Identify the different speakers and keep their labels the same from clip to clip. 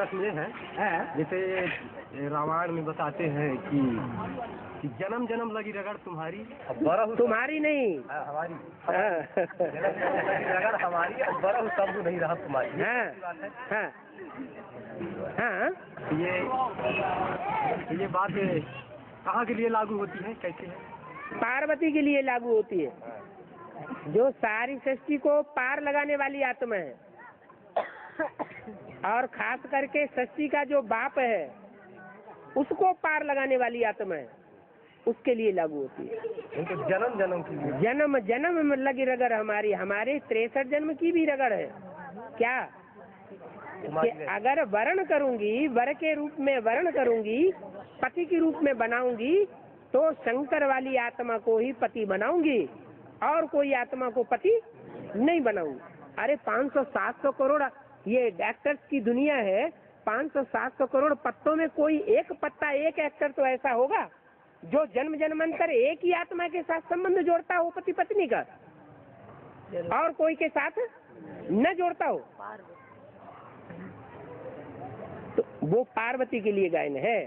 Speaker 1: प्रश्न ये है जैसे रामायण में बताते हैं कि कि जन्म जन्म लगी रगड़ तुम्हारी बरह
Speaker 2: तुम्हारी नहीं।
Speaker 1: हाँ, हमारी।
Speaker 2: हाँ।
Speaker 1: रगड़ हमारी बरह शब्द नहीं रहा तुम्हारी।
Speaker 2: हाँ।
Speaker 1: है।
Speaker 2: हाँ। हाँ।
Speaker 1: ये ये बात कहाँ के लिए लागू होती है कैसे है?
Speaker 2: पार्वती के लिए लागू होती है। जो सारी सृष्टि को पार लगाने वाली आत्मा है। और खास करके सृष्टि का जो बाप है उसको पार लगाने वाली आत्मा है उसके लिए लागू होती है।
Speaker 1: उनको जन्म जन्म के लिए।
Speaker 2: जन्म जन्म में लगी रगड़ हमारी हमारे तिरसठ जन्म की भी रगड़ है। क्या? कि अगर वर्ण करूँगी वर के रूप में वर्ण करूँगी पति के रूप में बनाऊँगी तो शंकर वाली आत्मा को ही पति बनाऊँगी और कोई आत्मा को पति नहीं बनाऊँगी। अरे 500 700 करोड़ ये डॉक्टर्स की दुनिया है 500 700 करोड़ पत्तों में कोई एक पत्ता एक एक्टर तो ऐसा होगा जो जन्म जन्मांतर एक ही आत्मा के साथ संबंध जोड़ता हो पति पत्नी का? और कोई के साथ न जोड़ता हो? तो वो पार्वती के लिए गायन है।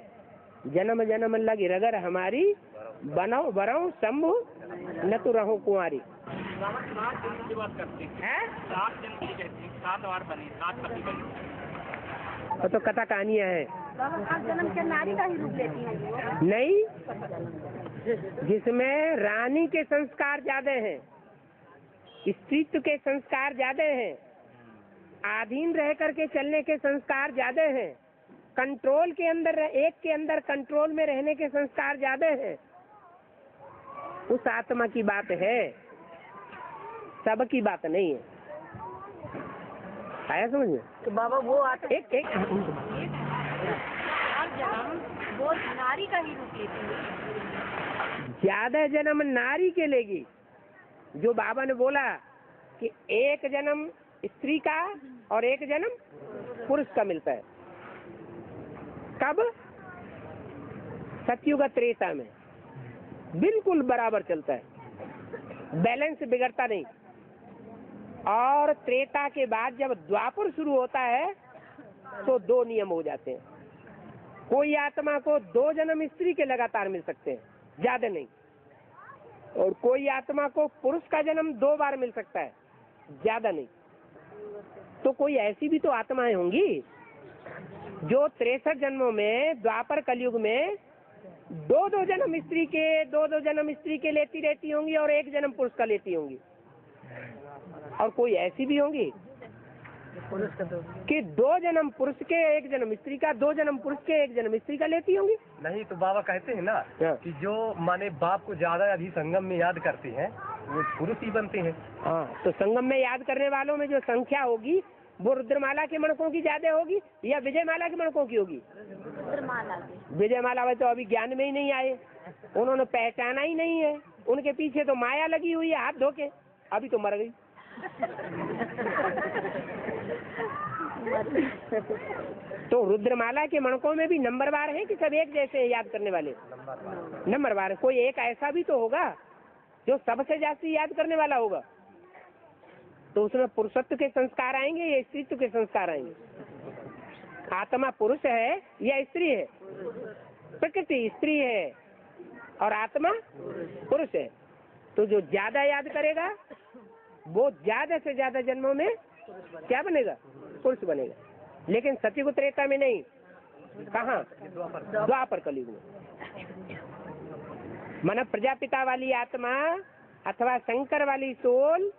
Speaker 2: जन्म जन्म लगी रगर हमारी बनाओ बराओ शंभु न तो रहो कुंवारी।
Speaker 3: हैं?
Speaker 2: तो कथा कहानियाँ हैं।
Speaker 4: जन्म के नारी का ही रूप लेती है
Speaker 2: नहीं। जिसमें रानी के संस्कार ज़्यादा हैं, स्त्रीत्व के संस्कार ज़्यादा हैं, आधीन रह करके चलने के संस्कार ज़्यादा हैं, कंट्रोल के अंदर एक के अंदर कंट्रोल में रहने के संस्कार ज़्यादा हैं, उस आत्मा की बात है। सब की बात नहीं है। आया समझ में?
Speaker 4: तो बाबा वो आत्मा
Speaker 2: एक एक।
Speaker 4: वो नारी का ही रूप लेती है
Speaker 2: ज़्यादा जन्म नारी के लेगी। जो बाबा ने बोला कि एक जन्म स्त्री का और एक जन्म पुरुष का मिलता है। कब? सत्युग त्रेता में। बिल्कुल बराबर चलता है। बैलेंस बिगड़ता नहीं। और त्रेता के बाद जब द्वापर शुरू होता है तो दो नियम हो जाते हैं। कोई आत्मा को दो जन्म स्त्री के लगातार मिल सकते हैं, ज़्यादा नहीं। और कोई आत्मा को पुरुष का जन्म दो बार मिल सकता है, ज़्यादा नहीं। तो कोई ऐसी भी तो आत्माएँ होंगी, जो तिरसठ जन्मों में, द्वापर कलयुग में दो दो जन्म स्त्री के दो दो जन्म स्त्री के लेती रहती होंगी और एक जन्म पुरुष का लेती होंगी। और कोई ऐसी भी होंगी? कि दो जन्म पुरुष के एक जन्म स्त्री का दो जन्म पुरुष के एक जन्म स्त्री का लेती होंगी?
Speaker 1: नहीं तो बाबा कहते हैं ना
Speaker 2: हाँ।
Speaker 1: कि जो माने बाप को ज़्यादा अभी संगम में याद करते हैं वो पुरुष ही बनते हैं।
Speaker 2: हाँ तो संगम में याद करने वालों में जो संख्या होगी वो रुद्रमाला के मणकों की ज़्यादा होगी या विजयमाला के मणकों की होगी? विजयमाला में तो अभी ज्ञान में ही नहीं आए। उन्होंने पहचाना ही नहीं है। उनके पीछे तो माया लगी हुई है हाथ धोके। अभी तो मर गई। तो रुद्रमाला के मणकों में भी नंबर नंबरवार हैं कि सब एक जैसे हैं याद करने वाले? नंबर नंबरवार कोई एक ऐसा भी तो होगा जो सबसे ज़्यादा याद करने वाला होगा? तो उसमें पुरुषत्व के संस्कार आएँगे या स्त्रीत्व के संस्कार आएँगे? आत्मा पुरुष है या स्त्री है? प्रकृति स्त्री है और आत्मा पुरुष है। तो जो ज़्यादा याद करेगा वो ज़्यादा से ज़्यादा जन्मों में क्या बनेगा? पुरुष बनेगा। लेकिन सत्युग त्रेता में नहीं। कहा? द्वापर कलयुग में। मन प्रजापिता वाली आत्मा अथवा शंकर वाली सोल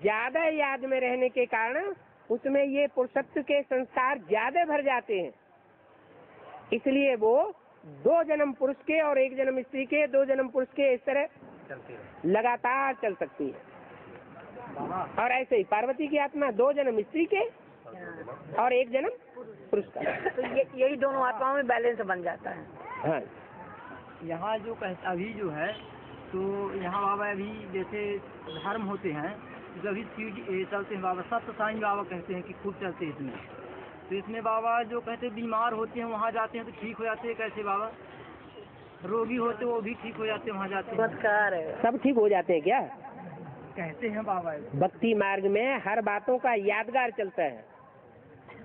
Speaker 2: ज़्यादा याद में रहने के कारण उसमें ये पुरुषत्व के संस्कार ज़्यादा भर जाते हैं। इसलिए वो दो जन्म पुरुष के और एक जन्म स्त्री के दो जन्म पुरुष के इस तरह लगातार चल सकती है। और ऐसे ही पार्वती की आत्मा दो जन्म स्त्री के और एक जन्म पुरुष का।
Speaker 4: तो यही दोनों आत्माओं में बैलेंस बन जाता है।
Speaker 2: हाँ।
Speaker 5: यहाँ जो कह अभी जो है तो यहाँ बाबा अभी जैसे धर्म होते हैं जो अभी सीट चलते हैं बाबा सत्य साईं बाबा कहते हैं कि खूब चलते हैं इसमें। तो इसमें बाबा जो कहते हैं बीमार होते हैं वहाँ जाते हैं तो ठीक हो जाते हैं कैसे बाबा? रोगी होते वो भी ठीक हो जाते हैं वहाँ जाते हैं।
Speaker 2: सब ठीक हो जाते हैं क्या?
Speaker 5: कहते हैं बाबा
Speaker 2: भक्ति मार्ग में हर बातों का यादगार चलता है।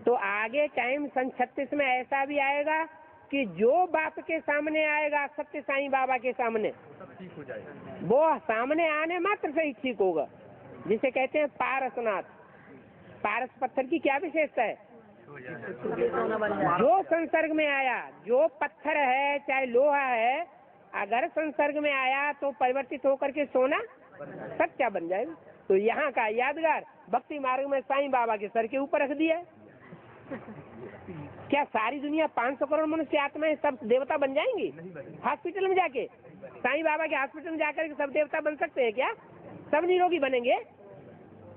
Speaker 2: तो आगे टाइम सन छत्तीस में ऐसा भी आएगा कि जो बाप के सामने आएगा सत्य साईं बाबा के सामने
Speaker 1: ठीक हो जाएगा।
Speaker 2: वो सामने आने मात्र से ही ठीक होगा। जिसे कहते हैं पारसनाथ। पारस पत्थर की क्या विशेषता है? जो संसर्ग में आया जो पत्थर है चाहे लोहा है अगर संसर्ग में आया तो परिवर्तित होकर के सोना सच्चा बन जाएगा? तो यहाँ का यादगार भक्ति मार्ग में साईं बाबा के सर के ऊपर रख दिया क्या सारी दुनिया 500 करोड़ मनुष्य आत्माएँ सब देवता बन जाएँगी? हॉस्पिटल में जाके? साईं बाबा के हॉस्पिटल में जाकर सब देवता बन सकते हैं क्या? सब निरोगी बनेंगे?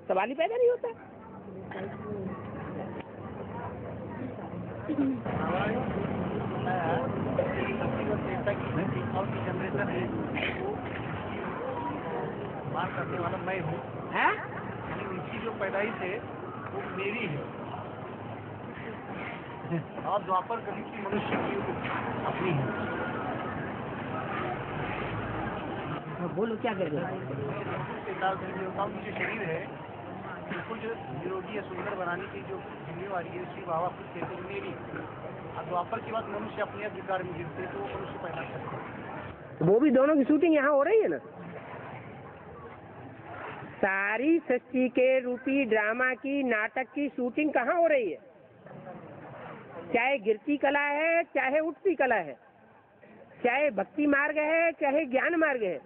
Speaker 2: सवाल ही पैदा नहीं होता।
Speaker 3: है मार करने वाला मैं हूँ। यानी उनकी जो पैदाइश है वो मेरी है। और द्वापर कभी की मनुष्य की अपनी है।
Speaker 2: बोलो क्या कर रहे
Speaker 3: की जो शरीर है बिल्कुल जो निरोगी या सुंदर बनाने की जो जिम्मेवारी है उसकी बाबा खुद कहते हैं। मेरी और द्वापर के बाद मनुष्य अपने अधिकार में गिरते हैं, तो वो मनुष्य पैदा करते हैं।
Speaker 2: वो भी दोनों की शूटिंग यहाँ हो रही है ना? सारी सृष्टि के रूपी ड्रामा की नाटक की शूटिंग कहाँ हो रही है? चाहे गिरती कला है चाहे उठती कला है चाहे भक्ति मार्ग है चाहे ज्ञान मार्ग है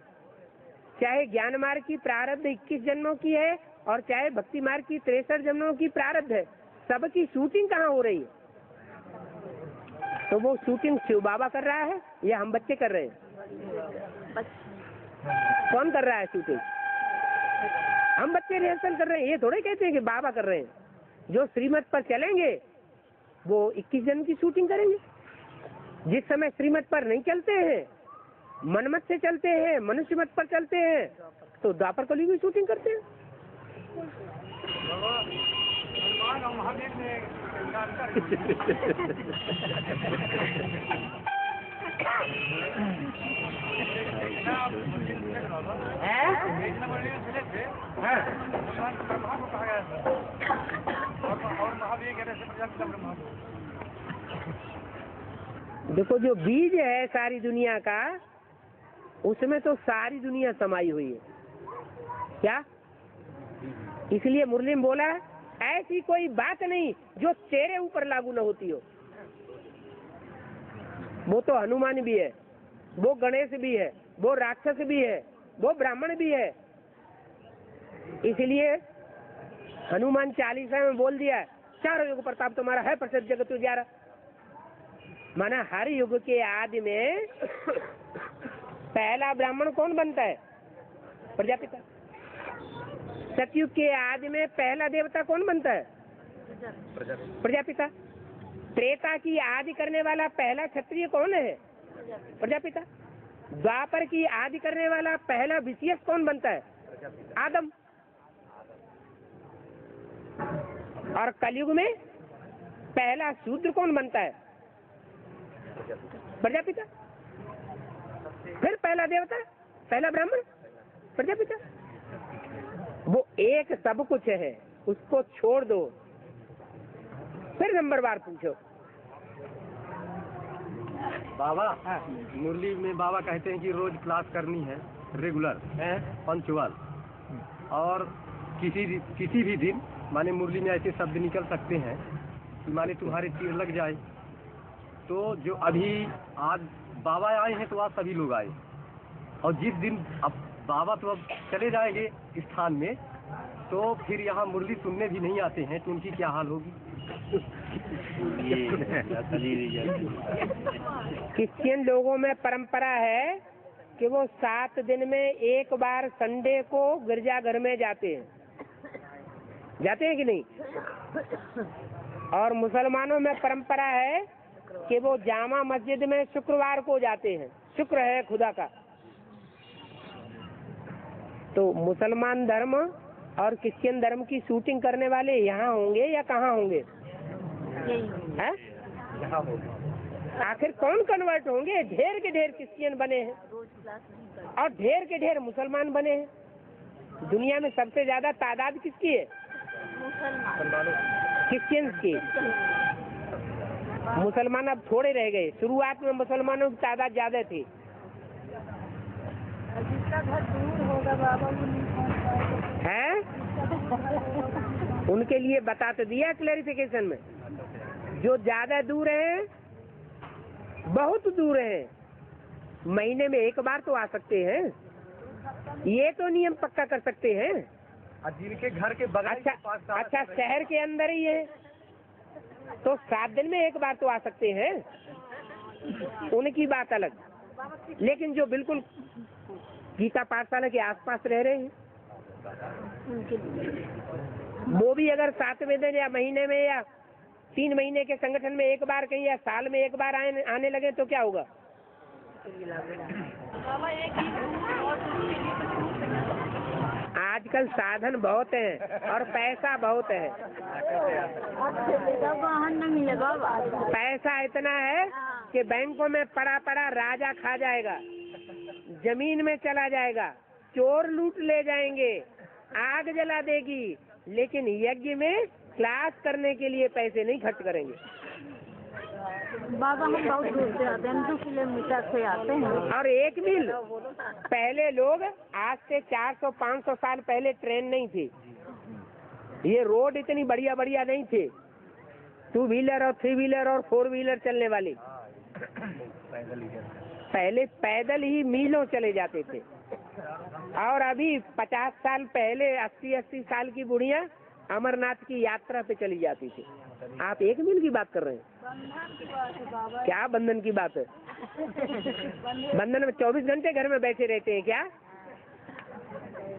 Speaker 2: चाहे ज्ञान मार्ग की प्रारब्ध 21 जन्मों की है और चाहे भक्ति मार्ग की तिरसठ जन्मों की प्रारब्ध है सबकी शूटिंग कहाँ हो रही है? तो वो शूटिंग शिव बाबा कर रहा है या हम बच्चे कर रहे हैं? कौन कर रहा है शूटिंग? हम बच्चे रिहर्सल कर रहे हैं। ये थोड़े कहते हैं कि बाबा कर रहे हैं। जो श्रीमत पर चलेंगे वो 21 जन की शूटिंग करेंगे। जिस समय श्रीमत पर नहीं चलते हैं मनमत से चलते हैं मनुष्य मत पर चलते हैं तो द्वापर कली की शूटिंग करते हैं।
Speaker 3: ने
Speaker 2: देखो, जो बीज है सारी दुनिया का, उसमें तो सारी दुनिया समाई हुई है। क्या? इसलिए मुरली में बोला, ऐसी कोई बात नहीं जो तेरे ऊपर लागू न होती हो। वो तो हनुमान भी है वो गणेश भी है वो राक्षस भी है वो ब्राह्मण भी है। इसलिए हनुमान चालीसा में बोल दिया चार युग प्रताप तुम्हारा है प्रसिद्ध जगत उजारा माना हर युग के आदि में पहला ब्राह्मण कौन बनता है? प्रजापिता। सतयुग के आदि में पहला देवता कौन बनता है? प्रजापिता। त्रेता की आदि करने वाला पहला क्षत्रिय कौन है? प्रजापिता। द्वापर की आदि करने वाला पहला विशेष कौन बनता है? आदम। और कलयुग में पहला शूद्र कौन बनता है? प्रजापिता। फिर पहला देवता, पहला ब्राह्मण, प्रजापिता। वो एक सब कुछ है, उसको छोड़ दो। फिर नंबर बार पूछो।
Speaker 1: बाबा, मुरली में बाबा कहते हैं कि रोज क्लास करनी है रेगुलर पंचुअल और किसी किसी भी दिन, माने मुरली में ऐसे शब्द निकल सकते हैं कि माने तुम्हारे तीर लग जाए। तो जो अभी आज बाबा आए हैं तो आज सभी लोग आए। और जिस दिन अब बाबा तो अब चले जाएँगे स्थान में तो फिर यहाँ मुरली सुनने भी नहीं आते हैं तो उनकी क्या हाल होगी।
Speaker 2: क्रिश्चियन लोगों में परंपरा है कि वो सात दिन में एक बार संडे को गिरजाघर में जाते हैं? जाते हैं कि नहीं? और मुसलमानों में परंपरा है कि वो जामा मस्जिद में शुक्रवार को जाते हैं। शुक्र है खुदा का। तो मुसलमान धर्म और क्रिश्चियन धर्म की शूटिंग करने वाले यहाँ होंगे या कहाँ होंगे? हैं? आखिर कौन कन्वर्ट होंगे? ढेर के ढेर क्रिश्चियन बने हैं। और ढेर के ढेर मुसलमान बने हैं। दुनिया में सबसे ज़्यादा तादाद किसकी है?
Speaker 4: मुसलमान
Speaker 2: क्रिश्चियंस की। मुसलमान अब थोड़े रह गए। शुरुआत में मुसलमानों की तादाद ज़्यादा थी।
Speaker 4: जिसका घर दूर होगा बाबा वो नहीं पहुँच पाएगा।
Speaker 2: है? उनके लिए बता तो दिया क्लैरिफिकेशन में। जो ज़्यादा दूर है बहुत दूर है महीने में एक बार तो आ सकते हैं। ये तो नियम पक्का कर सकते हैं।
Speaker 1: जिनके घर के बगल
Speaker 2: अच्छा
Speaker 1: के पास
Speaker 2: अच्छा शहर के अंदर ही है। तो सात दिन में एक बार तो आ सकते हैं। उनकी बात अलग। लेकिन जो बिल्कुल गीता पाठशाला के आसपास रह रहे हैं वो भी अगर सातवें दिन या महीने में या तीन महीने के संगठन में एक बार कहीं या साल में एक बार आने, आने लगे तो क्या होगा? आजकल साधन बहुत हैं और पैसा बहुत है। पैसा इतना है कि बैंकों में पड़ा पड़ा राजा खा जाएगा ज़मीन में चला जाएगा चोर लूट ले जाएँगे आग जला देगी लेकिन यज्ञ में क्लास करने के लिए पैसे नहीं खर्च करेंगे।
Speaker 4: बाबा हम बहुत दूर से आते हैं दो किलोमीटर से आते हैं।
Speaker 2: और एक मील। पहले लोग आज से 400-500 साल पहले ट्रेन नहीं थी। ये रोड इतनी बढ़िया बढ़िया नहीं थे। टू व्हीलर और थ्री व्हीलर और फोर व्हीलर चलने वाली। पहले पैदल ही मीलों चले जाते थे। और अभी पचास साल पहले अस्सी अस्सी साल की बुढ़िया अमरनाथ की यात्रा पे चली जाती थी। आप एक मील की बात कर रहे हैं? क्या बंधन की बात है? बंधन में चौबीस घंटे घर में बैठे रहते हैं क्या?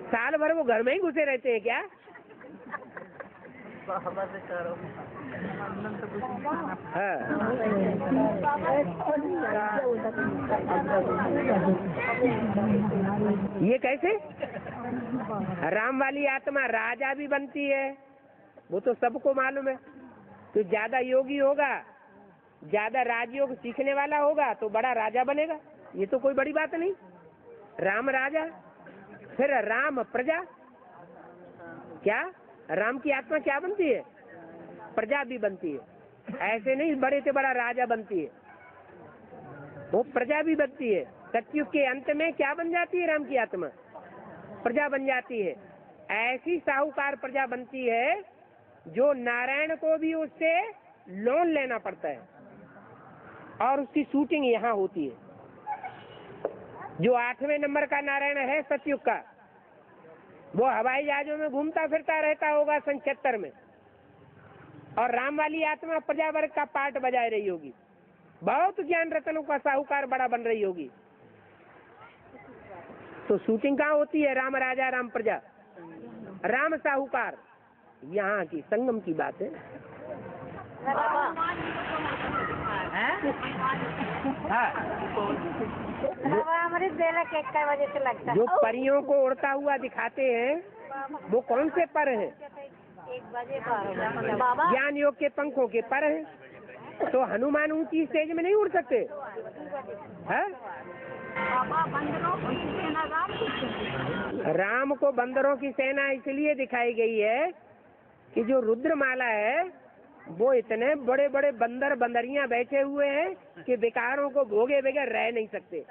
Speaker 2: साल भर वो घर में ही घुसे रहते हैं क्या? ये कैसे? राम वाली आत्मा राजा भी बनती है। वो तो सबको मालूम है। तो ज़्यादा योगी होगा, ज़्यादा राजयोग सीखने वाला होगा तो बड़ा राजा बनेगा। ये तो कोई बड़ी बात नहीं। राम राजा, फिर राम प्रजा। क्या? राम की आत्मा क्या बनती है? प्रजा भी बनती है। ऐसे नहीं, बड़े से बड़ा राजा बनती है। वो प्रजा भी बनती है। सत्युग के अंत में क्या बन जाती है राम की आत्मा? प्रजा बन जाती है। ऐसी साहूकार प्रजा बनती है जो नारायण को भी उससे लोन लेना पड़ता है। और उसकी शूटिंग यहाँ होती है। जो आठवें नंबर का नारायण है सतयुग का। वो हवाई जहाजों में घूमता फिरता रहता होगा सन में। और राम वाली आत्मा प्रजा वर्ग का पार्ट बजाए रही होगी। बहुत ज्ञान रत्नों का साहूकार बड़ा बन रही होगी। तो शूटिंग कहाँ होती है? राम राजा, राम प्रजा। राम साहूकार। यहाँ की संगम की बात है। हाँ?
Speaker 4: हमारे बेला के इक्का बजे से लगता
Speaker 2: जो परियों को उड़ता हुआ दिखाते हैं वो कौन से पर हैं?
Speaker 4: का बाबा।
Speaker 2: ज्ञान योग के पंखों के पर हैं। तो हनुमान ऊँची स्टेज में नहीं उड़ सकते? है?
Speaker 4: बाबा बंदरों को सेना राम
Speaker 2: राम को बंदरों की सेना इसलिए दिखाई गई है कि जो रुद्रमाला है वो इतने बड़े बड़े बंदर बंदरियाँ बैठे हुए हैं कि विकारों को भोगे बगैर रह नहीं सकते।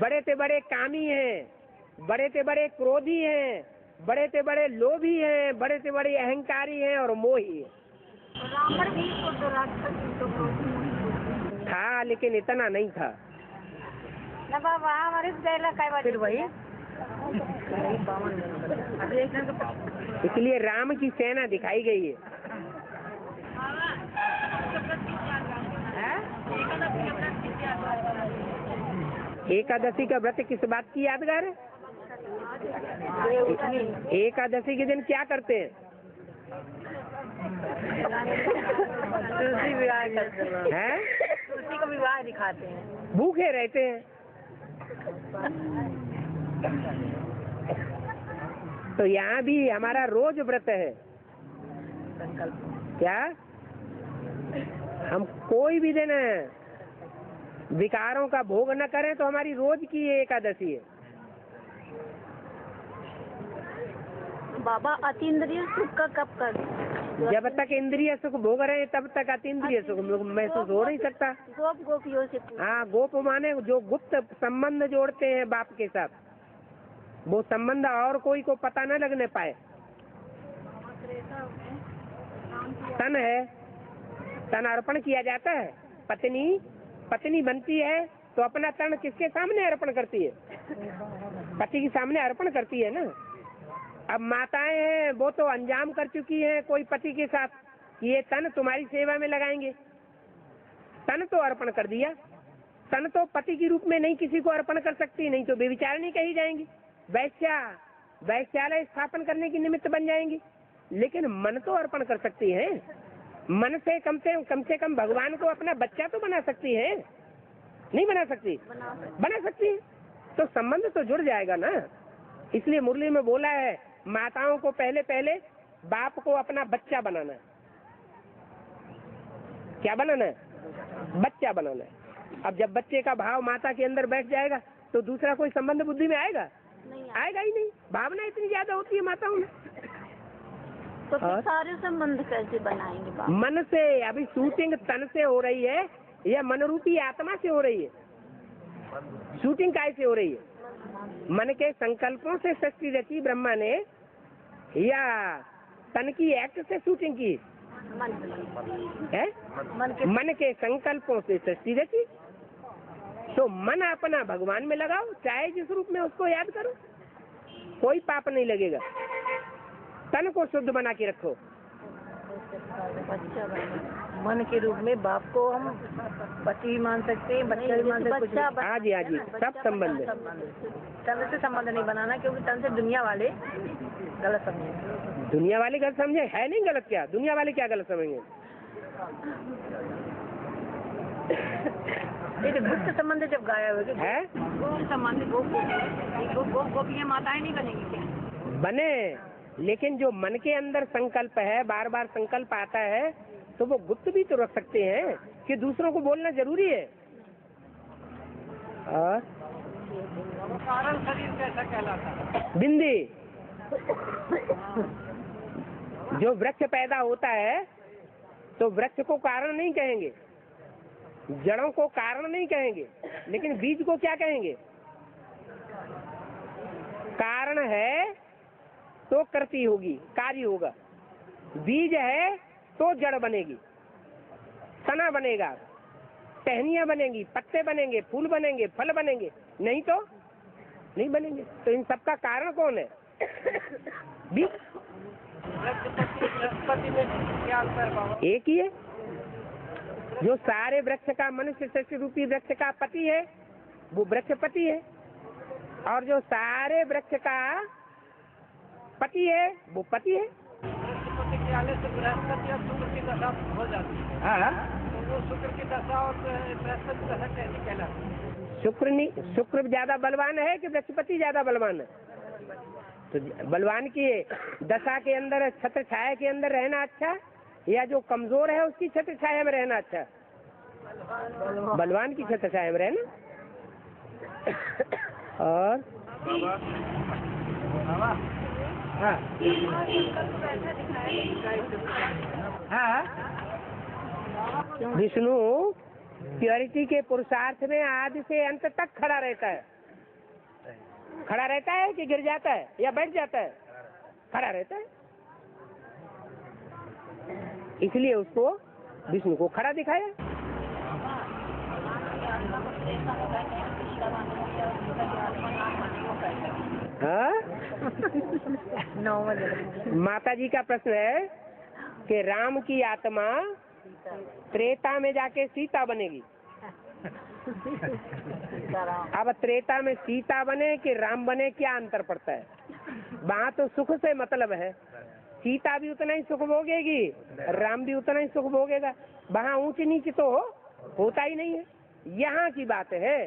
Speaker 2: बड़े से बड़े कामी हैं बड़े से बड़े क्रोधी हैं बड़े से बड़े लोभी हैं बड़े से बड़े अहंकारी हैं और मोही हैं। था लेकिन इतना नहीं था।
Speaker 4: ना बाबा हमारे बेला का बजे वही?
Speaker 2: इसलिए राम की सेना दिखाई गई है। एकादशी का व्रत किस बात की यादगार है? एकादशी के दिन क्या करते हैं?
Speaker 4: हैं? तुलसी का विवाह दिखाते हैं
Speaker 2: भूखे रहते हैं। तो यहाँ भी हमारा रोज व्रत है। क्या? हम कोई भी दिन विकारों का भोग न करें तो हमारी रोज की ये एकादशी है।
Speaker 4: बाबा अतीन्द्रिय सुख का कब कर?
Speaker 2: जब तक इंद्रिय सुख भोग रहे हैं, तब तक अतीन्द्रिय सुख महसूस हो नहीं सकता।
Speaker 4: गोप गोपियों से
Speaker 2: हाँ गोप माने जो गुप्त संबंध जोड़ते हैं बाप के साथ वो संबंध और कोई को पता न लगने पाए। तन है तन अर्पण किया जाता है। पत्नी पत्नी बनती है तो अपना तन किसके सामने अर्पण करती है? पति के सामने अर्पण करती है ना? अब माताएँ हैं, वो तो अंजाम कर चुकी हैं, कोई पति के साथ ये तन तुम्हारी सेवा में लगाएँगे। तन तो अर्पण कर दिया। तन तो पति के रूप में नहीं किसी को अर्पण कर सकती, नहीं तो बेविचारणी कही जाएँगी। वैश्या, वैश्यालय स्थापन करने की निमित्त बन जाएँगी। लेकिन मन तो अर्पण कर सकती है। मन से कम से कम से कम भगवान को अपना बच्चा तो बना सकती है। नहीं बना सकती? बना सकती। है। तो संबंध तो जुड़ जाएगा ना। इसलिए मुरली में बोला है माताओं को पहले पहले बाप को अपना बच्चा बनाना है। क्या बनाना है? बच्चा बनाना है। अब जब बच्चे का भाव माता के अंदर बैठ जाएगा तो दूसरा कोई संबंध बुद्धि में आएगा?
Speaker 4: नहीं
Speaker 2: आएगा ही नहीं। भावना इतनी ज़्यादा होती है माताओं में।
Speaker 4: तो
Speaker 2: और?
Speaker 4: सारे संबंध कैसे बनाएँगे बाप?
Speaker 2: मन से अभी शूटिंग तन से हो रही है या मनरूपी आत्मा से हो रही है? शूटिंग काय से हो रही है? मन के संकल्पों से सृष्टि रची ब्रह्मा ने या तन की एक्ट से शूटिंग की?
Speaker 4: मन
Speaker 2: है?
Speaker 4: मन के
Speaker 2: मन के संकल्पों से सृष्टि रची? तो मन अपना भगवान में लगाओ चाहे जिस रूप में उसको याद करो कोई पाप नहीं लगेगा। तन को शुद्ध बना के रखो।
Speaker 4: बच्चा
Speaker 5: मन के रूप में बाप को हम पति भी मान सकते हैं बच्चा भी मान सकते हैं,
Speaker 4: बच्चा
Speaker 2: हाँ जी हाँ जी सब संबंध
Speaker 5: तन से संबंध नहीं बनाना क्योंकि तन से दुनिया वाले गलत समझे।
Speaker 2: दुनिया वाले गलत समझे? है नहीं गलत क्या? दुनिया वाले क्या गलत समझेंगे
Speaker 5: ये तो गुप्त संबंध जब गाया होगा
Speaker 2: है?
Speaker 5: संबंध गोप गोप गोप गोप गोपियाँ माताएँ नहीं बनेंगी क्या?
Speaker 2: बने। लेकिन जो मन के अंदर संकल्प है बार बार संकल्प आता है तो वो गुप्त भी तो रख सकते हैं कि दूसरों को बोलना ज़रूरी है। और बिंदी। जो वृक्ष पैदा होता है तो वृक्ष को कारण नहीं कहेंगे। जड़ों को कारण नहीं कहेंगे, लेकिन बीज को क्या कहेंगे? कारण है तो कृति होगी, कार्य होगा। बीज है तो जड़ बनेगी, तना बनेगा, टहनियाँ बनेंगी, पत्ते बनेंगे, फूल बनेंगे, फल बनेंगे। नहीं तो नहीं बनेंगे। तो इन सबका कारण कौन है? बीज। एक ही है। जो सारे वृक्ष का मनुष्य सृष्टि रूपी वृक्ष का पति है, वो वृक्षपति है। और जो सारे वृक्ष का पति है वो पति है।
Speaker 3: बृहस्पति के आने से बृहस्पति और शुक्र की दशा हो जाती है।
Speaker 2: हाँ
Speaker 3: तो वो शुक्र की दशा और बृहस्पति दशा कैसी कहलाती है?
Speaker 2: शुक्र नहीं शुक्र ज़्यादा बलवान है कि बृहस्पति ज़्यादा बलवान है? तो बलवान की दशा के अंदर छत्र छाया के अंदर रहना अच्छा या जो कमज़ोर है उसकी छत्र छाया में रहना अच्छा बलवान की छत्र छाया में रहना। और हाँ। हाँ। विष्णु, प्योरिटी के पुरुषार्थ में आदि से अंत तक खड़ा रहता है। खड़ा रहता है कि गिर जाता है या बैठ जाता है? खड़ा रहता है। इसलिए उसको विष्णु को खड़ा दिखाया। माता जी का प्रश्न है कि राम की आत्मा त्रेता में जाके सीता बनेगी। अब त्रेता में सीता बने कि राम बने क्या अंतर पड़ता है? वहाँ तो सुख से मतलब है। सीता भी उतना ही सुख भोगेगी राम भी उतना ही सुख भोगेगा। वहाँ ऊंच नीच तो हो होता ही नहीं है। यहाँ की बात है।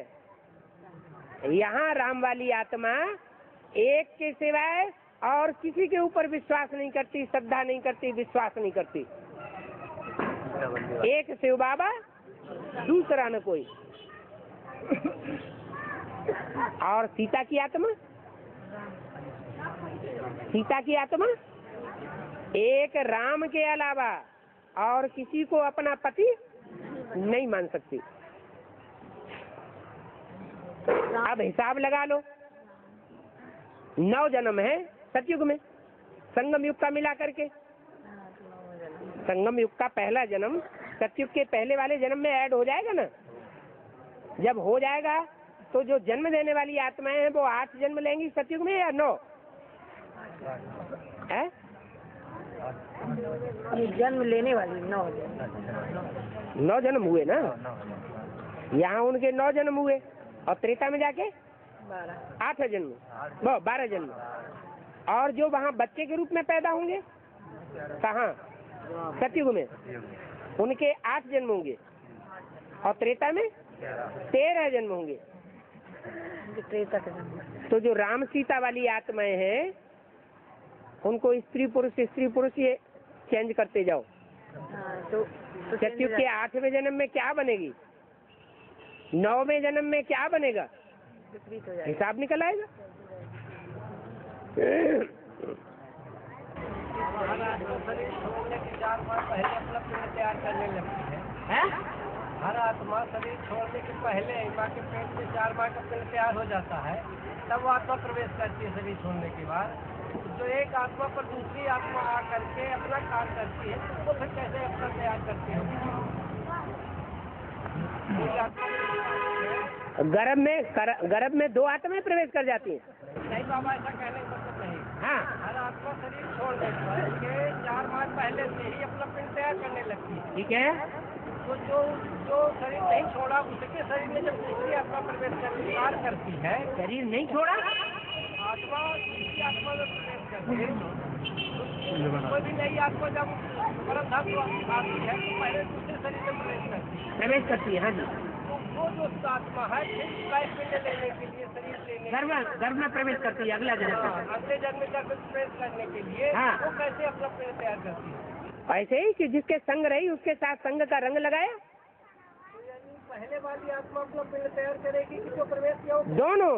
Speaker 2: यहाँ राम वाली आत्मा एक के सिवाय और किसी के ऊपर विश्वास नहीं करती, श्रद्धा नहीं करती, विश्वास नहीं करती। एक शिव बाबा, दूसरा न कोई। और सीता की आत्मा? सीता की आत्मा? एक राम के अलावा और किसी को अपना पति नहीं मान सकती। अब हिसाब लगा लो। नौ जन्म है सतयुग में। संगम युग का मिला करके। संगम युग का पहला जन्म सतयुग के पहले वाले जन्म में ऐड हो जाएगा ना? जब हो जाएगा तो जो जन्म देने वाली आत्माएँ हैं वो आठ जन्म लेंगी सतयुग में या नौ? है?
Speaker 4: जन्म लेने वाली नौ
Speaker 2: नौ जन्म हुए ना? यहाँ उनके नौ जन्म हुए। और त्रेता में जाके? आठ जन्म? बारह जन्म। और जो वहाँ बच्चे के रूप में पैदा होंगे? कहाँ? सतयुग में। उनके आठ जन्म होंगे। और त्रेता में? तेरह जन्म होंगे।
Speaker 4: त्रेता के जन्म।
Speaker 2: तो जो राम सीता वाली आत्माएँ हैं उनको स्त्री पुरुष स्त्री पुरुष ये चेंज करते जाओ।
Speaker 4: हाँ, तो
Speaker 2: सतयुग के आठवें जन्म में क्या बनेगी? नौवें जन्म में क्या बनेगा? हिसाब निकल आएगा।
Speaker 5: चार माह पहले अपना पेड़ तैयार करने लगती है? हर आत्मा शरीर छोड़ने के पहले माँ के पेट में चार माह का पेड़ तैयार हो जाता है तब वो आत्मा प्रवेश करती है शरीर छोड़ने के बाद। जो एक आत्मा पर दूसरी आत्मा आ करके अपना काम करती है तो वो फिर कैसे अपना तैयार करती में
Speaker 2: गर्भ में गर्भ में दो आत्माएँ प्रवेश कर जाती हैं।
Speaker 5: नहीं बाबा ऐसा कहने मतलब नहीं।
Speaker 2: हाँ।
Speaker 5: हर आत्मा शरीर छोड़ देता है। के चार माह पहले से ही अपना पिंड तैयार करने लगती है।
Speaker 2: ठीक है।
Speaker 5: तो जो जो शरीर नहीं छोड़ा उसके शरीर में जब दूसरी आत्मा प्रवेश कार्य करती है
Speaker 2: शरीर नहीं छोड़ा?
Speaker 5: आत्मा दूसरी आत्मा में प्रवेश करती है कोई भी नई आत्मा जब परम धातु आती है तो पहले दूसरे शरीर में प्रवेश करती है।
Speaker 2: प्रवेश करती है हाँ जी।
Speaker 5: तो वो जो आत्मा है लाइफ पिंड लेने के लिए शरीर लेने के
Speaker 2: गर्भ गर्भ में प्रवेश करती है अगला जन्म
Speaker 5: हाँ, अगले जन्म में जब प्रवेश करने के लिए
Speaker 2: हाँ।
Speaker 5: वो कैसे अपना पिंड तैयार करती है?
Speaker 2: ऐसे ही कि जिसके संग रही उसके साथ संग का रंग लगाया।
Speaker 5: यानी पहले वाली आत्मा अपना पिंड तैयार करेगी कि जो प्रवेश किया
Speaker 2: दोनों।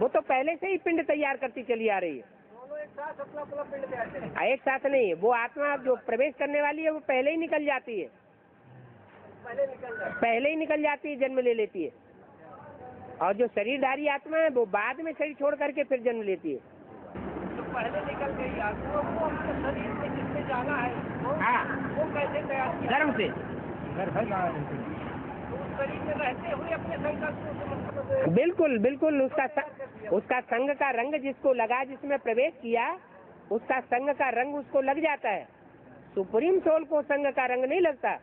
Speaker 2: वो तो पहले से ही पिंड तैयार करती चली आ रही है।
Speaker 5: दोनों एक साथ अपना अपना पिंड तैयार करेंगे।
Speaker 2: एक साथ नहीं वो आत्मा जो प्रवेश करने वाली है वो पहले ही निकल जाती है।
Speaker 5: पहले निकल जाए
Speaker 2: पहले ही निकल जाती है जन्म ले लेती है। और जो शरीरधारी आत्मा है वो बाद में शरीर छोड़ करके फिर जन्म लेती है।
Speaker 5: जो पहले निकल गई आत्मा वो अपने शरीर में जिसमें जाना है? वो
Speaker 2: हाँ।
Speaker 5: वो कैसे तैयार किया?
Speaker 2: गर्भ से।
Speaker 5: तो
Speaker 2: बिल्कुल बिल्कुल उसका स- उसका संग का रंग जिसको लगा जिसमें प्रवेश किया उसका संग का रंग उसको लग जाता है। सुप्रीम सोल को संग का रंग नहीं लगता।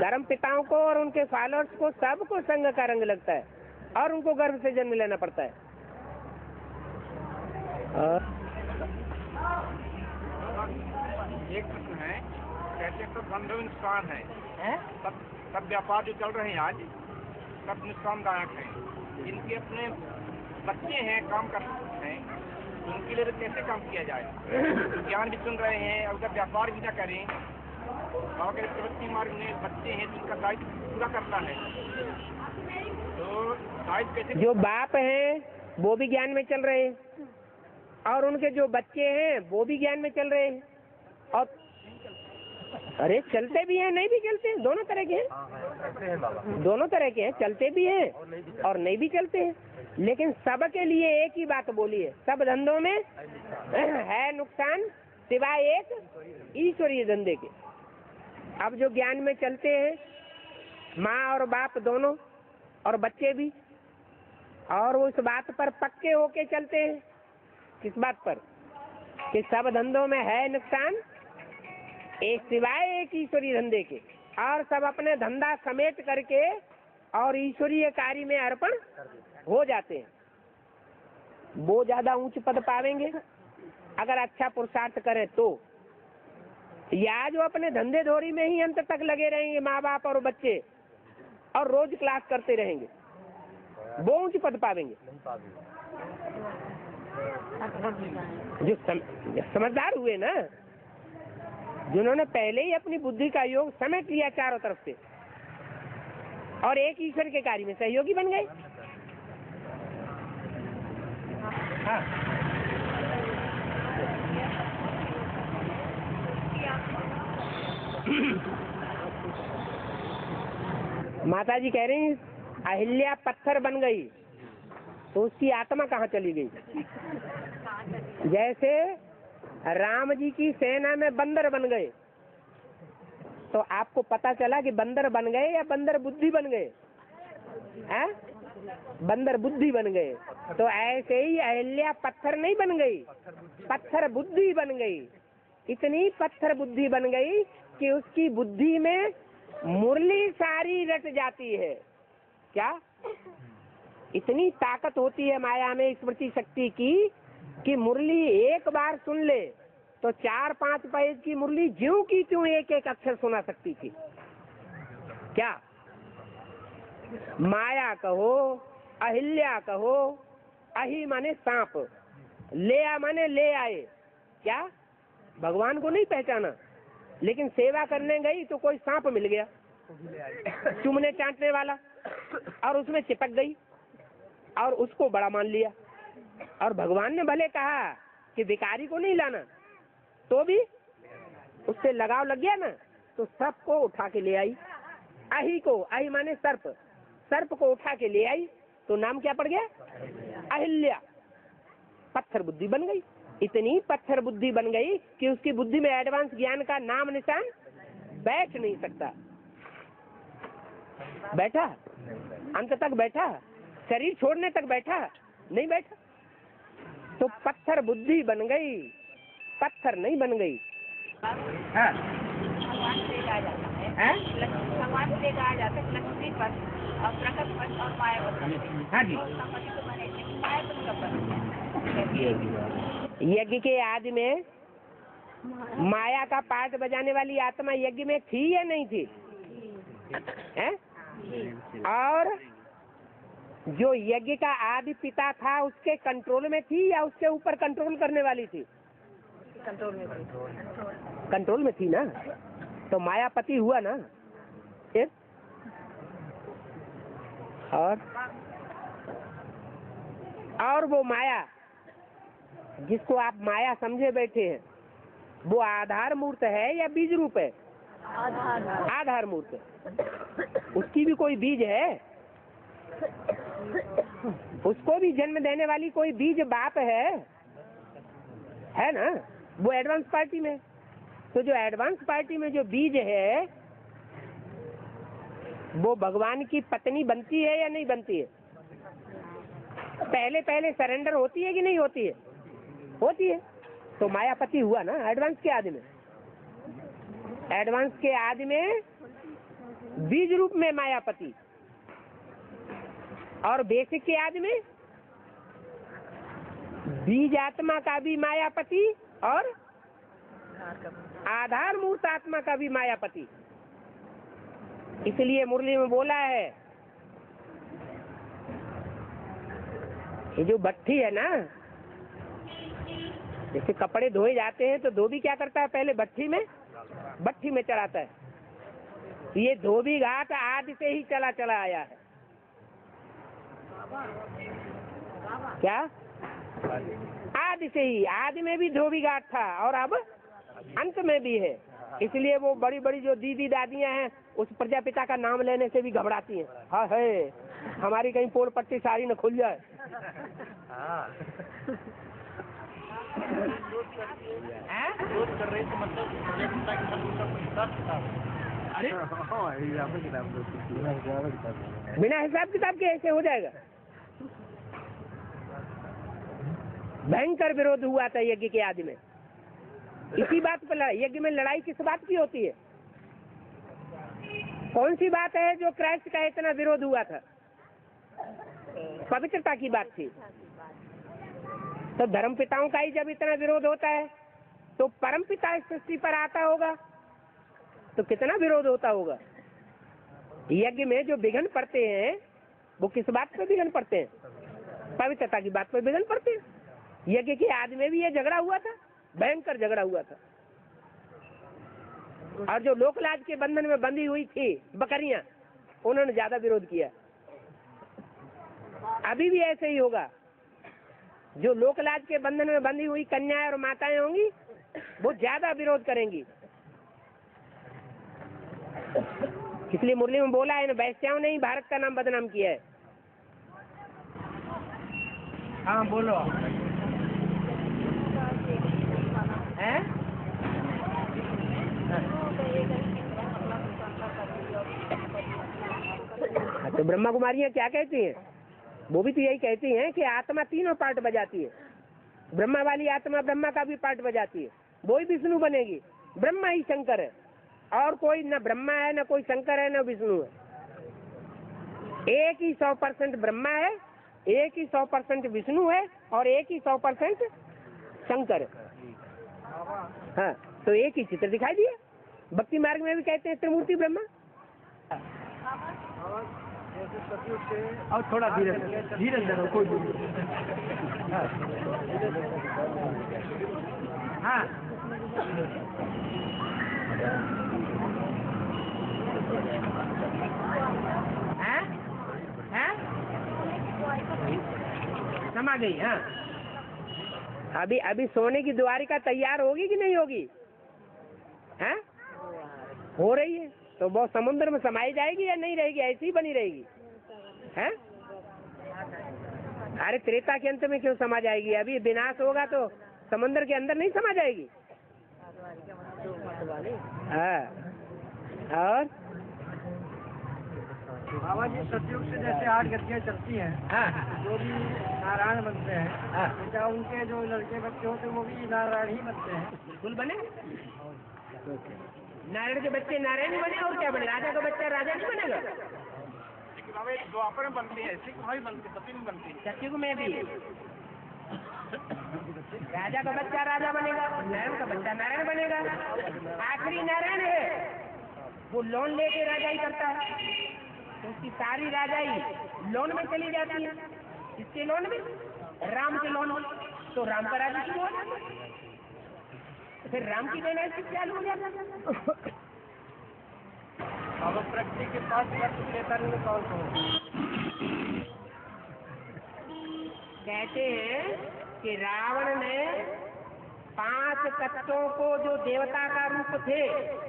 Speaker 2: धर्म पिताओं को और उनके फॉलोअर्स को सबको संग का रंग लगता है और उनको गर्भ से जन्म लेना पड़ता है। और
Speaker 6: एक प्रश्न है कहते सब बंधु नुकसान है?
Speaker 2: हैं?
Speaker 6: सब सब व्यापार जो चल रहे हैं आज सब नुकसानदायक है। इनके अपने बच्चे हैं काम कर हैं उनके लिए तो कैसे काम किया जाए? ज्ञान भी सुन रहे हैं और व्यापार भी ना करें। और अगर प्रवृत्ति मार्ग में बच्चे हैं जिनका दायित्व पूरा करना है। तो दायित्व कैसे
Speaker 2: जो बाप हैं वो भी ज्ञान में चल रहे हैं। और उनके जो बच्चे हैं वो भी ज्ञान में चल रहे हैं। और अरे चलते भी हैं नहीं भी चलते हैं दोनों तरह के हैं। दोनों तरह के हैं चलते भी हैं और नहीं भी चलते। हैं। लेकिन सब के लिए एक ही बात बोली है सब धंधों में है नुकसान सिवाय एक ईश्वरीय धंधे के। अब जो ज्ञान में चलते हैं, माँ और बाप दोनों, और बच्चे भी, और उस बात पर पक्के होके चलते हैं। किस बात पर? कि सब धंधों में है नुकसान, एक सिवाय एक ईश्वरीय धंधे के, और सब अपने धंधा समेट करके और ईश्वरीय कार्य में अर्पण हो जाते हैं। वो ज़्यादा ऊंच पद पावेंगे? अगर अच्छा पुरुषार्थ करें तो। या जो अपने धंधे धोरी में ही अंत तक लगे रहेंगे माँ बाप और बच्चे। और रोज क्लास करते रहेंगे। वो ऊंच पद पावेंगे। जो, सम, जो समझदार हुए ना जिन्होंने पहले ही अपनी बुद्धि का योग समेट लिया चारों तरफ़ से और एक ईश्वर के कार्य में सहयोगी बन गए। हाँ। माता जी कह रही अहिल्या पत्थर बन गई तो उसकी आत्मा कहाँ चली गई? जैसे राम जी की सेना में बंदर बन गए तो आपको पता चला कि बंदर बन गए या बंदर बुद्धि बन गए? हैं? बंदर बुद्धि बन गए तो ऐसे ही अहिल्या पत्थर नहीं बन गई, पत्थर बुद्धि बन गई। इतनी पत्थर बुद्धि बन गई कि उसकी बुद्धि में मुरली सारी रट जाती है। क्या? इतनी ताकत होती है माया में स्मृति शक्ति की कि मुरली एक बार सुन ले तो चार पाँच पेज की मुरली ज्यों की त्यों एक एक अक्षर सुना सकती थी। क्या? माया कहो, अहिल्या कहो, अहि माने सांप ले आ माने ले आए। क्या? भगवान को नहीं पहचाना। लेकिन सेवा करने गई तो कोई सांप मिल गया। चुमने चाटने वाला। और उसमें चिपक गई। और उसको बड़ा मान लिया। और भगवान ने भले कहा कि भिखारी को नहीं लाना तो भी उससे लगाव लग गया ना तो सर्प को उठा के ले आई। अही को, अही माने सर्प। सर्प को उठा के ले आई तो नाम क्या पड़ गया? अहिल्या। पत्थर बुद्धि बन गई। इतनी पत्थर बुद्धि बन गई कि उसकी बुद्धि में एडवांस ज्ञान का नाम निशान बैठ नहीं सकता। बैठा? अंत तक बैठा? शरीर छोड़ने तक बैठा? नहीं बैठा। तो पत्थर बुद्धि बन गई। पत्थर नहीं बन गई। हाँ।
Speaker 4: भगवान से आ जाता है लक्ष्मी जाता है लक्ष्मी पर और प्रकट पर और मायावती।
Speaker 2: हाँ जी।
Speaker 4: तो का है।
Speaker 2: यज्ञ के आदि में माया का पाठ बजाने वाली आत्मा यज्ञ में थी या नहीं थी? हैं? और जो यज्ञ का आदि पिता था उसके कंट्रोल में थी या उसके ऊपर कंट्रोल करने वाली थी?
Speaker 4: कंट्रोल में थी।
Speaker 2: कंट्रोल में थी ना? तो मायापति हुआ ना? फिर? और? और वो माया जिसको आप माया समझे बैठे हैं वो आधार मूर्त है या बीज रूप है?
Speaker 4: आधार
Speaker 2: आधार मूर्त। उसकी भी कोई बीज है? उसको भी जन्म देने वाली कोई बीज बाप है? है ना? वो एडवांस पार्टी में। तो जो एडवांस पार्टी में जो बीज है वो भगवान की पत्नी बनती है या नहीं बनती है? पहले पहले सरेंडर होती है कि नहीं होती है? होती है। तो मायापति हुआ ना एडवांस के आदि में। एडवांस के आदि में बीज रूप में मायापति। और बेसिक के आदि में बीज आत्मा का भी मायापति और आधार मूर्त आत्मा का भी मायापति। इसलिए मुरली में बोला है, ये जो भट्टी है ना जैसे कपड़े धोए जाते हैं तो धोबी क्या करता है पहले भट्टी में? भट्टी में चढ़ाता है। ये धोबी घाट आदि से ही चला चला आया है। क्या? आदि से ही। आदि में भी धोबी घाट था और अब अंत में भी है। इसलिए वो बड़ी बड़ी जो दीदी दादियाँ हैं, उस प्रजापिता का नाम लेने से भी घबराती हैं। हाँ है। हमारी कहीं पोल पट्टी सारी न खुल जाए। बिना हिसाब किताब के ऐसे हो जाएगा। भयंकर विरोध हुआ था यज्ञ के आदि में। इसी बात पर लड़ाई- यज्ञ में लड़ाई किस बात की होती है? कौन सी बात है जो क्राइस्ट का इतना विरोध हुआ था? पवित्रता की बात थी। तो धर्म पिताओं का ही जब इतना विरोध होता है तो परम पिता सृष्टि पर आता होगा तो कितना विरोध होता होगा? यज्ञ में जो विघन पड़ते हैं, वो किस बात पे विघन पड़ते हैं? पवित्रता की बात पे विघन पड़ते हैं। यज्ञ के आदि में भी ये झगड़ा हुआ था, भयंकर झगड़ा हुआ था। और जो लोकलाज के बंधन में बंधी हुई थी, बकरियाँ, उन्होंने ज़्यादा विरोध किया। अभी भी ऐसे ही होगा। जो लोकलाज के बंधन में बंधी हुई कन्याएँ और माताएँ होंगी वो ज़्यादा विरोध करेंगी। इसलिए मुरली में बोला है ना वैश्याओं ने ही भारत का नाम बदनाम किया है। हाँ बोलो। हैं? हाँ, तो ब्रह्मा कुमारियाँ क्या कहती हैं? वो भी तो यही कहती हैं कि आत्मा तीनों पार्ट बजाती है। ब्रह्मा वाली आत्मा ब्रह्मा का भी पार्ट बजाती है। वो ही विष्णु बनेगी। ब्रह्मा ही शंकर है। और कोई न ब्रह्मा है, न कोई शंकर है, न विष्णु है। एक ही सौ परसेंट ब्रह्मा है, एक ही सौ परसेंट विष्णु है और एक ही सौ परसेंट शंकर है। हाँ तो एक ही चित्र दिखाई दिए। भक्ति मार्ग में भी कहते हैं त्रिमूर्ति ब्रह्मा।
Speaker 5: और थोड़ा धीरे धीरे धीरे कोई
Speaker 2: हाँ। हैं? हैं? समा गई हाँ। अभी अभी सोने की द्वारिका तैयार होगी कि नहीं होगी? हैं? हो रही है। तो वो समुद्र में समाई जाएगी या नहीं रहेगी? ऐसी ही बनी रहेगी। हैं? अरे त्रेता के अंत में क्यों समा जाएगी? अभी विनाश होगा तो समुद्र के अंदर नहीं समा जाएगी। हाँ। और?
Speaker 5: बाबा जी सतयुग से जैसे आठ गतियाँ चलती हैं
Speaker 2: हाँ।
Speaker 5: जो भी नारायण बनते हैं
Speaker 2: हाँ।
Speaker 5: बेटा उनके जो लड़के बच्चे होते हैं वो भी नारायण ही बनते हैं।
Speaker 2: बिल्कुल बने। नारायण के बच्चे नारायण ही बने और क्या बने? राजा का बच्चा राजा नहीं बनेगा?
Speaker 6: द्वापर में बनते हैं ऐसे वहाँ भी बनते सती में बनते। हैं
Speaker 2: में भी। राजा का बच्चा राजा बनेगा नारायण का बच्चा नारायण बनेगा। आखिरी नारायण है। वो लोन लेके राजा ही करता है। तो उसकी सारी राजाई लोन में चली जाती है। किसके लोन में? राम के लोन में। तो राम का राजा क्यों हो जाता है? फिर राम की डायनेस्टी चालू हो जाता है।
Speaker 5: बाबा प्रकृति के पास में कौन कौन
Speaker 2: कहते हैं कि रावण ने पाँच तत्वों को जो देवता का रूप थे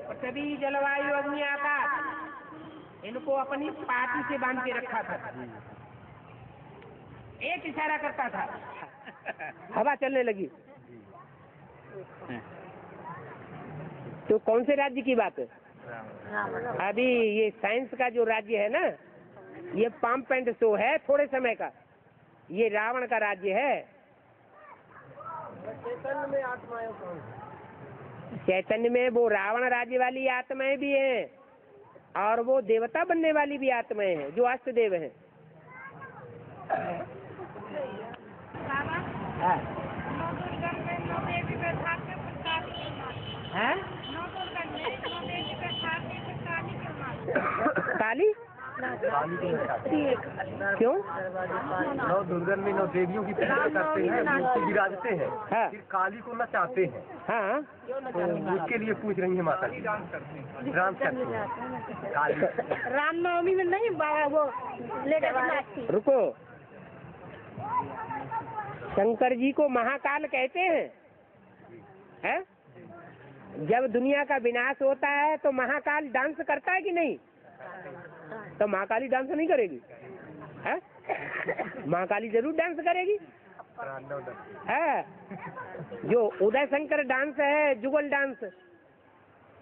Speaker 2: पृथ्वी जलवायु अग्नि आकाश इनको अपनी पार्टी से बाँध के रखा था। एक इशारा करता था। हवा चलने लगी। तो कौन से राज्य की बात है? अभी ये साइंस का जो राज्य है ना ये पंप एंड शो है थोड़े समय का। ये रावण का राज्य है।
Speaker 5: चेतन में आत्माएँ कौन?
Speaker 2: चैतन्य में वो रावण राज्य वाली आत्माएँ भी हैं और वो देवता बनने वाली भी आत्माएँ हैं जो अष्ट देव हैं।
Speaker 4: बाबा
Speaker 2: हाँ।
Speaker 4: नौ दुर्गा में नौ देवी बैठा के प्रसाद के मार
Speaker 2: हैं?
Speaker 4: नौ दुर्गा में नौ देवी बैठा के प्रसाद के मार
Speaker 2: काली क्यों?
Speaker 1: नौ दुर्गन में नौ देवियों की पूजा करते हैं विराजते हैं।
Speaker 2: हाँ।
Speaker 1: फिर काली को नचाते हैं।
Speaker 2: हाँ।
Speaker 1: तो उसके लिए पूछ रही है माता जी। डांस करती हैं। काली।
Speaker 4: रामनवमी में नहीं बाबा वो लेकर
Speaker 2: रुको। शंकर जी को महाकाल कहते हैं। हैं? जब दुनिया का विनाश होता है तो महाकाल डांस करता है कि नहीं? तो महाकाली डांस नहीं करेगी? है? महाकाली ज़रूर डांस करेगी। है? जो उदय शंकर डांस है, जुगल डांस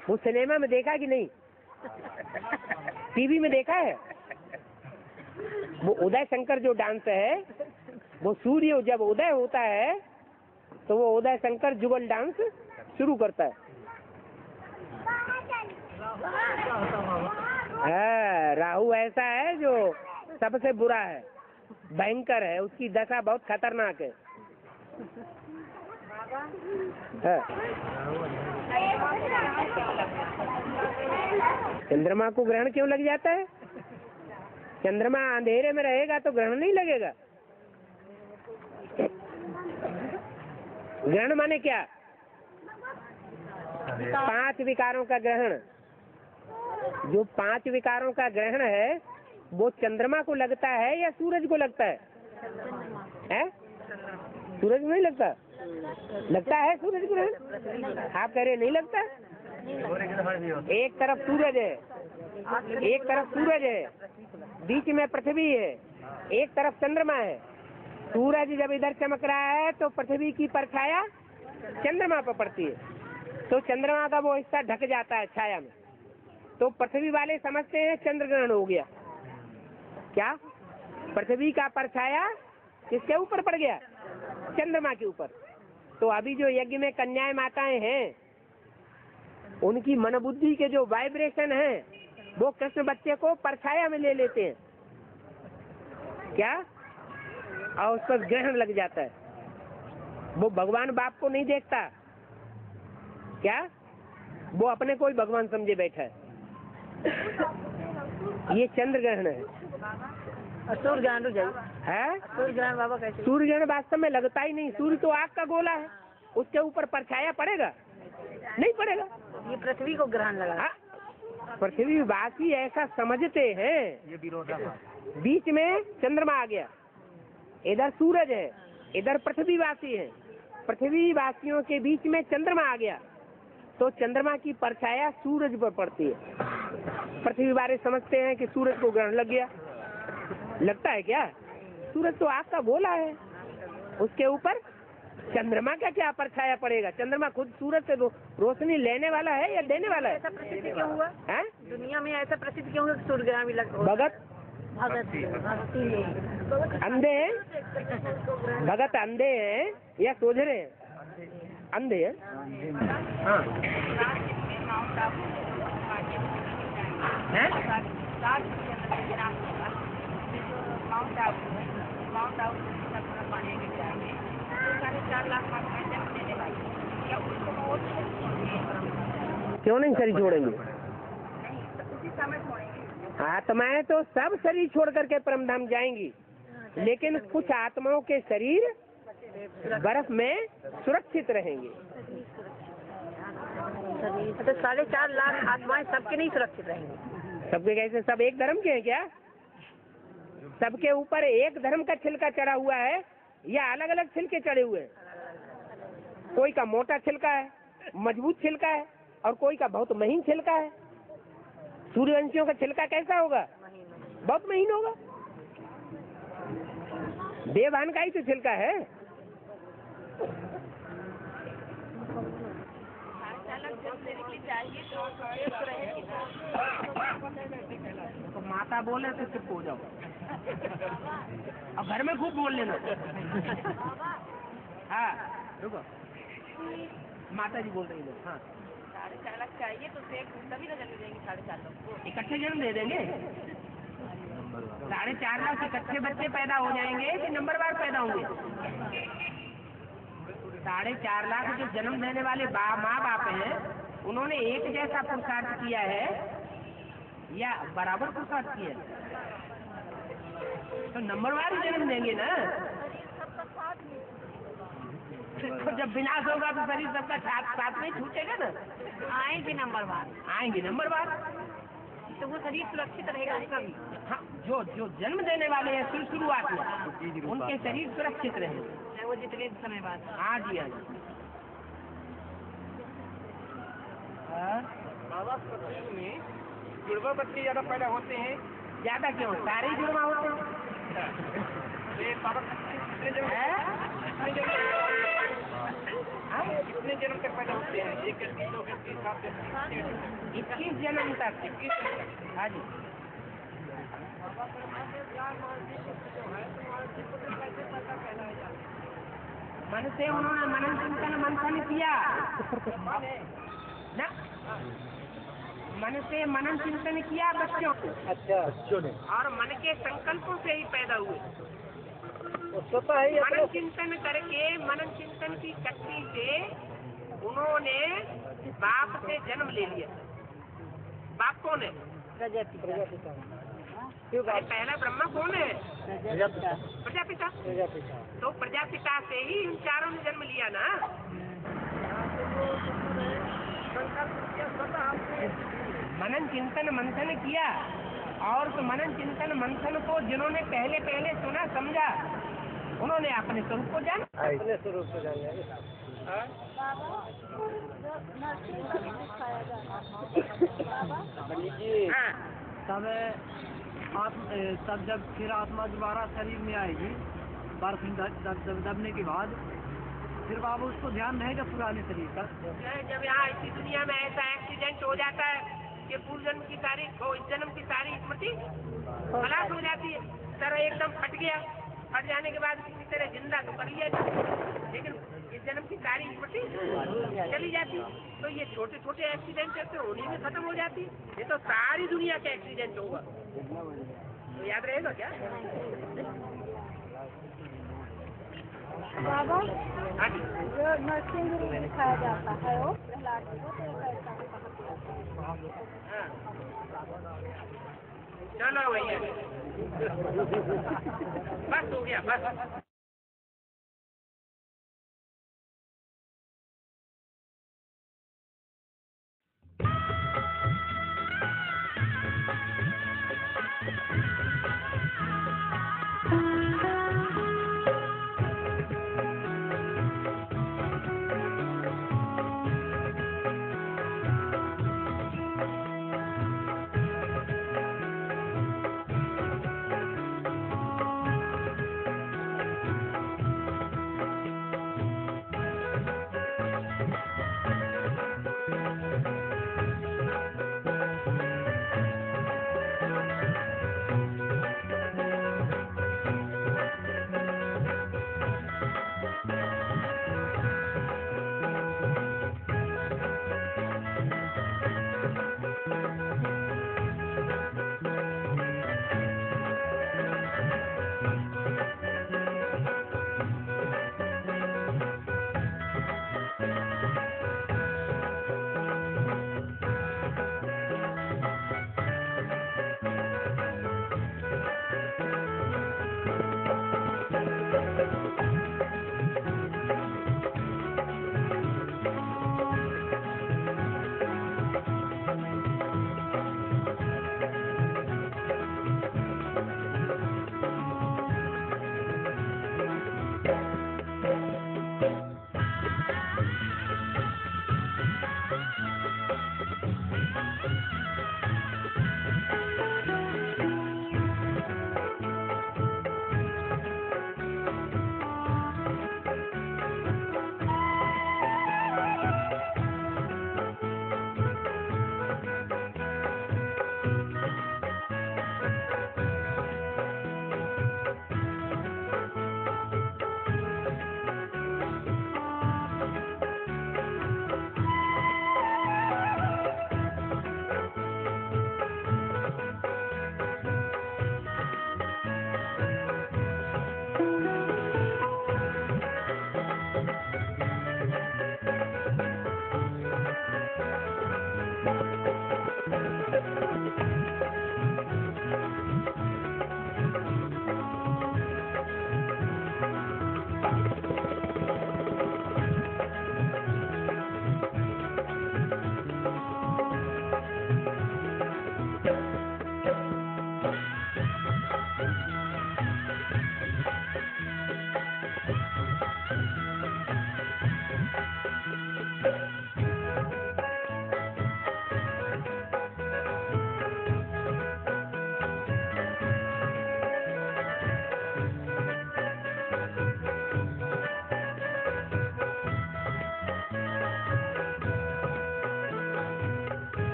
Speaker 2: वो सिनेमा में देखा कि नहीं? टीवी में देखा है? वो उदय शंकर जो डांस है, वो सूर्य जब उदय होता है तो वो उदय शंकर जुगल डांस शुरू करता है। हाँ, राहु ऐसा है जो सबसे बुरा है। भयंकर है उसकी दशा बहुत खतरनाक है। हाँ। चंद्रमा को ग्रहण क्यों लग जाता है? चंद्रमा अंधेरे में रहेगा तो ग्रहण नहीं लगेगा। ग्रहण माने क्या? पाँच विकारों का ग्रहण। जो पाँच विकारों का ग्रहण है वो चंद्रमा को लगता है या सूरज को लगता है? है? सूरज को नहीं लगता? लगता है सूरज ग्रहण? आप कह रहे नहीं लगता? एक तरफ़ सूरज है एक तरफ़ सूरज है बीच में पृथ्वी है एक तरफ़ चंद्रमा है। सूरज जब इधर चमक रहा है तो पृथ्वी की परछाया चंद्रमा पर पड़ती है। तो चंद्रमा का वो हिस्सा ढक जाता है छाया में। तो पृथ्वी वाले समझते हैं चंद्र ग्रहण हो गया। क्या? पृथ्वी का परछाया किसके ऊपर पड़ गया? चंद्रमा के ऊपर। तो अभी जो यज्ञ में कन्याएँ माताएँ हैं, उनकी मन बुद्धि के जो वाइब्रेशन है, वो कृष्ण बच्चे को परछाया में ले लेते हैं। क्या? और उस पर ग्रहण लग जाता है। वो भगवान बाप को नहीं देखता। क्या? वो अपने को ही भगवान समझे बैठा है। ये चंद्र ग्रहण है।
Speaker 5: सूर्य ग्रहण तो जाइए।
Speaker 2: है?
Speaker 5: सूर्य ग्रहण बाबा कैसे?
Speaker 2: सूर्य ग्रहण वास्तव में लगता ही नहीं। सूर्य तो आग का गोला है। उसके ऊपर परछाया पड़ेगा? नहीं पड़ेगा।
Speaker 5: ये पृथ्वी को ग्रहण लगा।
Speaker 2: पृथ्वी वासी ऐसा समझते हैं।
Speaker 1: ये विरोधाभास
Speaker 2: बीच में चंद्रमा आ गया। इधर सूरज है। इधर पृथ्वी वासी है। पृथ्वी वासियों के बीच में चंद्रमा आ गया। तो चंद्रमा की परछाया सूरज पर पड़ती है। पृथ्वी वाले समझते हैं कि सूरज को ग्रहण लग गया। लगता है क्या? सूरज तो आग का गोला है। उसके ऊपर चंद्रमा का क्या परछाया पड़ेगा? चंद्रमा खुद सूरज से रोशनी लेने वाला है या देने वाला है?
Speaker 5: ऐसा प्रसिद्ध क्यों हुआ?
Speaker 2: हैं?
Speaker 5: दुनिया में ऐसा प्रसिद्ध क्यों हुआ सूर्य ग्रहण भी लग
Speaker 2: भगत?
Speaker 5: भगत
Speaker 2: अंधे हैं? भगत अंधे हैं या सोझरे हैं? अंधे हैं। हाँ? हैं?
Speaker 4: क्या
Speaker 2: नहीं शरीर छोड़ेंगे?
Speaker 4: नहीं तो
Speaker 2: तो सब शरीर छोड़ करके परमधाम जाएँगी। लेकिन कुछ आत्माओं के शरीर बर्फ़ में सुरक्षित रहेंगे।
Speaker 5: तो साढ़े चार लाख आत्माएँ सबके नहीं सुरक्षित रहेंगे।
Speaker 2: सबके कैसे? सब एक धर्म के हैं क्या? सबके ऊपर एक धर्म का छिलका चढ़ा हुआ है, या अलग अलग छिलके चढ़े हुए कोई का मोटा छिलका है, मज़बूत छिलका है, और कोई का बहुत महीन छिलका है। सूर्यवंशियों का छिलका कैसा होगा? बहुत महीन होगा। देवान का ही तो छिलका है। तो माता बोले तो चुप हो जाओ। अब घर में खूब बोल लेना। हाँ रुको। माता जी बोल रही है हाँ।
Speaker 4: साढ़े चार लाख चाहिए तो फिर तभी ना जन्म देंगे साढ़े चार लाख। को
Speaker 2: इकट्ठे जन्म दे देंगे। साढ़े चार लाख इकट्ठे बच्चे पैदा हो जाएँगे कि नंबरवार पैदा होंगे? साढ़े चार लाख जो जन्म देने वाले बा माँ बाप हैं उन्होंने एक जैसा पुरुषार्थ किया है या बराबर पुरुषार्थ किया है? तो नंबरवार ही जन्म देंगे ना। तो जब विनाश होगा तो शरीर सबका साथ साथ में छूटेगा ना।
Speaker 4: आएँगे नंबर बार
Speaker 2: आएँगे नंबरवार
Speaker 4: तो वो शरीर सुरक्षित रहेगा उसका भी।
Speaker 2: हाँ जो जो जन्म देने वाले हैं शुरू शुरुआत में उनके शरीर सुरक्षित रहे
Speaker 4: वो जितने समय बाद।
Speaker 2: हाँ जी हाँ जी।
Speaker 6: बाबा में जुड़वा बच्चे ज़्यादा पैदा होते हैं।
Speaker 2: ज़्यादा क्यों? सारे ही जुड़वा होते हैं।
Speaker 6: ये कितने जन्म कितने जन्म
Speaker 2: हाँ?
Speaker 6: कितने जन्म तक पैदा होते हैं? एक
Speaker 2: इक्कीस जन्म तक हाँ जी। मन से उन्होंने मनन चिंतन मंथन किया। ना? मन से मनन चिंतन किया बच्चों को।
Speaker 5: अच्छा।
Speaker 2: और मन के संकल्पों से ही पैदा हुए।
Speaker 5: स्वतः ही
Speaker 2: मनन चिंतन करके मनन चिंतन की शक्ति से उन्होंने बाप से जन्म ले लिया। बाप कौन है
Speaker 5: प्रजापिता।
Speaker 2: पहला ब्रह्मा कौन है?
Speaker 5: प्रजापिता।
Speaker 2: प्रजापिता।
Speaker 5: प्रजापिता।
Speaker 2: तो प्रजापिता से ही इन चारों ने जन्म लिया ना? मनन चिंतन मंथन किया। और उस मनन चिंतन मंथन को जिन्होंने पहले पहले सुना समझा उन्होंने अपने स्वरूप को जाना।
Speaker 5: अपने स्वरूप से जान
Speaker 2: हाँ।
Speaker 7: तब तब जब फिर आत्मा दोबारा शरीर में आएगी बर्फ़ दब, दब, दब, दबने के बाद फिर बाबू उसको ध्यान रहेगा पुराने शरीर का।
Speaker 2: जब यहाँ इसी दुनिया में ऐसा एक्सीडेंट हो जाता है कि पूर्व जन्म की सारी जन्म की सारी स्मृति खलास हो जाती है। तरह एकदम फट गया। फट जाने के बाद किसी तरह ज़िंदा तो कर लिया लेकिन जन्म की सारी स्मृति चली जाती। तो ये छोटे छोटे एक्सीडेंट ऐसे होने में खत्म हो जाती। ये तो सारी दुनिया का एक्सीडेंट होगा तो याद रहेगा क्या?
Speaker 4: बाबा
Speaker 2: हाँ जी।
Speaker 4: जो नरसिंह दिखाया जाता है वो प्रहलाद को तो कैसा
Speaker 2: चलो भैया बस हो गया बस।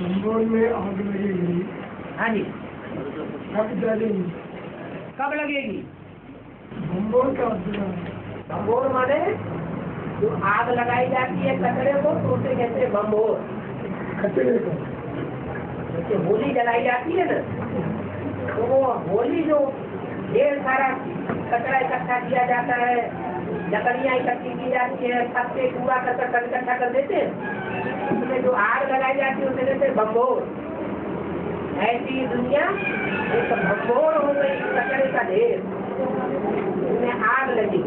Speaker 8: बम्बोर में आग लगेगी
Speaker 2: हाँ जी।
Speaker 8: कब जलेगी?
Speaker 2: कब लगेगी?
Speaker 8: बम्बोर का
Speaker 2: बम्बोर माने जो आग लगाई जाती है कचरे को तो उसे कहते हैं बम्बोर
Speaker 8: कचरे को।
Speaker 2: जैसे होली जलाई जाती है ना तो वो होली जो ढेर सारा कचरा इकट्ठा किया जाता है लकड़ियाँ इकट्ठी की जाती है पत्ते कूड़ा कचरा सब इकट्ठा कर देते उसमें जो आग लगाई जाती है उसे हैं बम्बोर ऐसी दुनिया एक बम्बोर हो गई कचरे का ढेर। उसमें आग लगी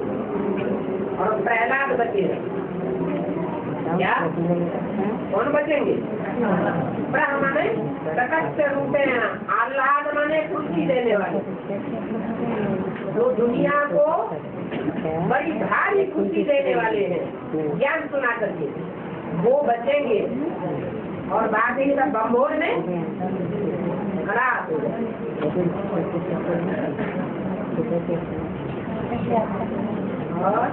Speaker 2: और प्रहलाद बचे क्या? कौन बचेंगे? ब्रह्मणे तटस्थ रूपे आह्लाद माने खुशी देने वाले। जो दुनिया को बड़ी भारी खुशी देने वाले हैं, ज्ञान सुना करके, वो बचेंगे। और बाकी सब बम्बोर में खराब हो और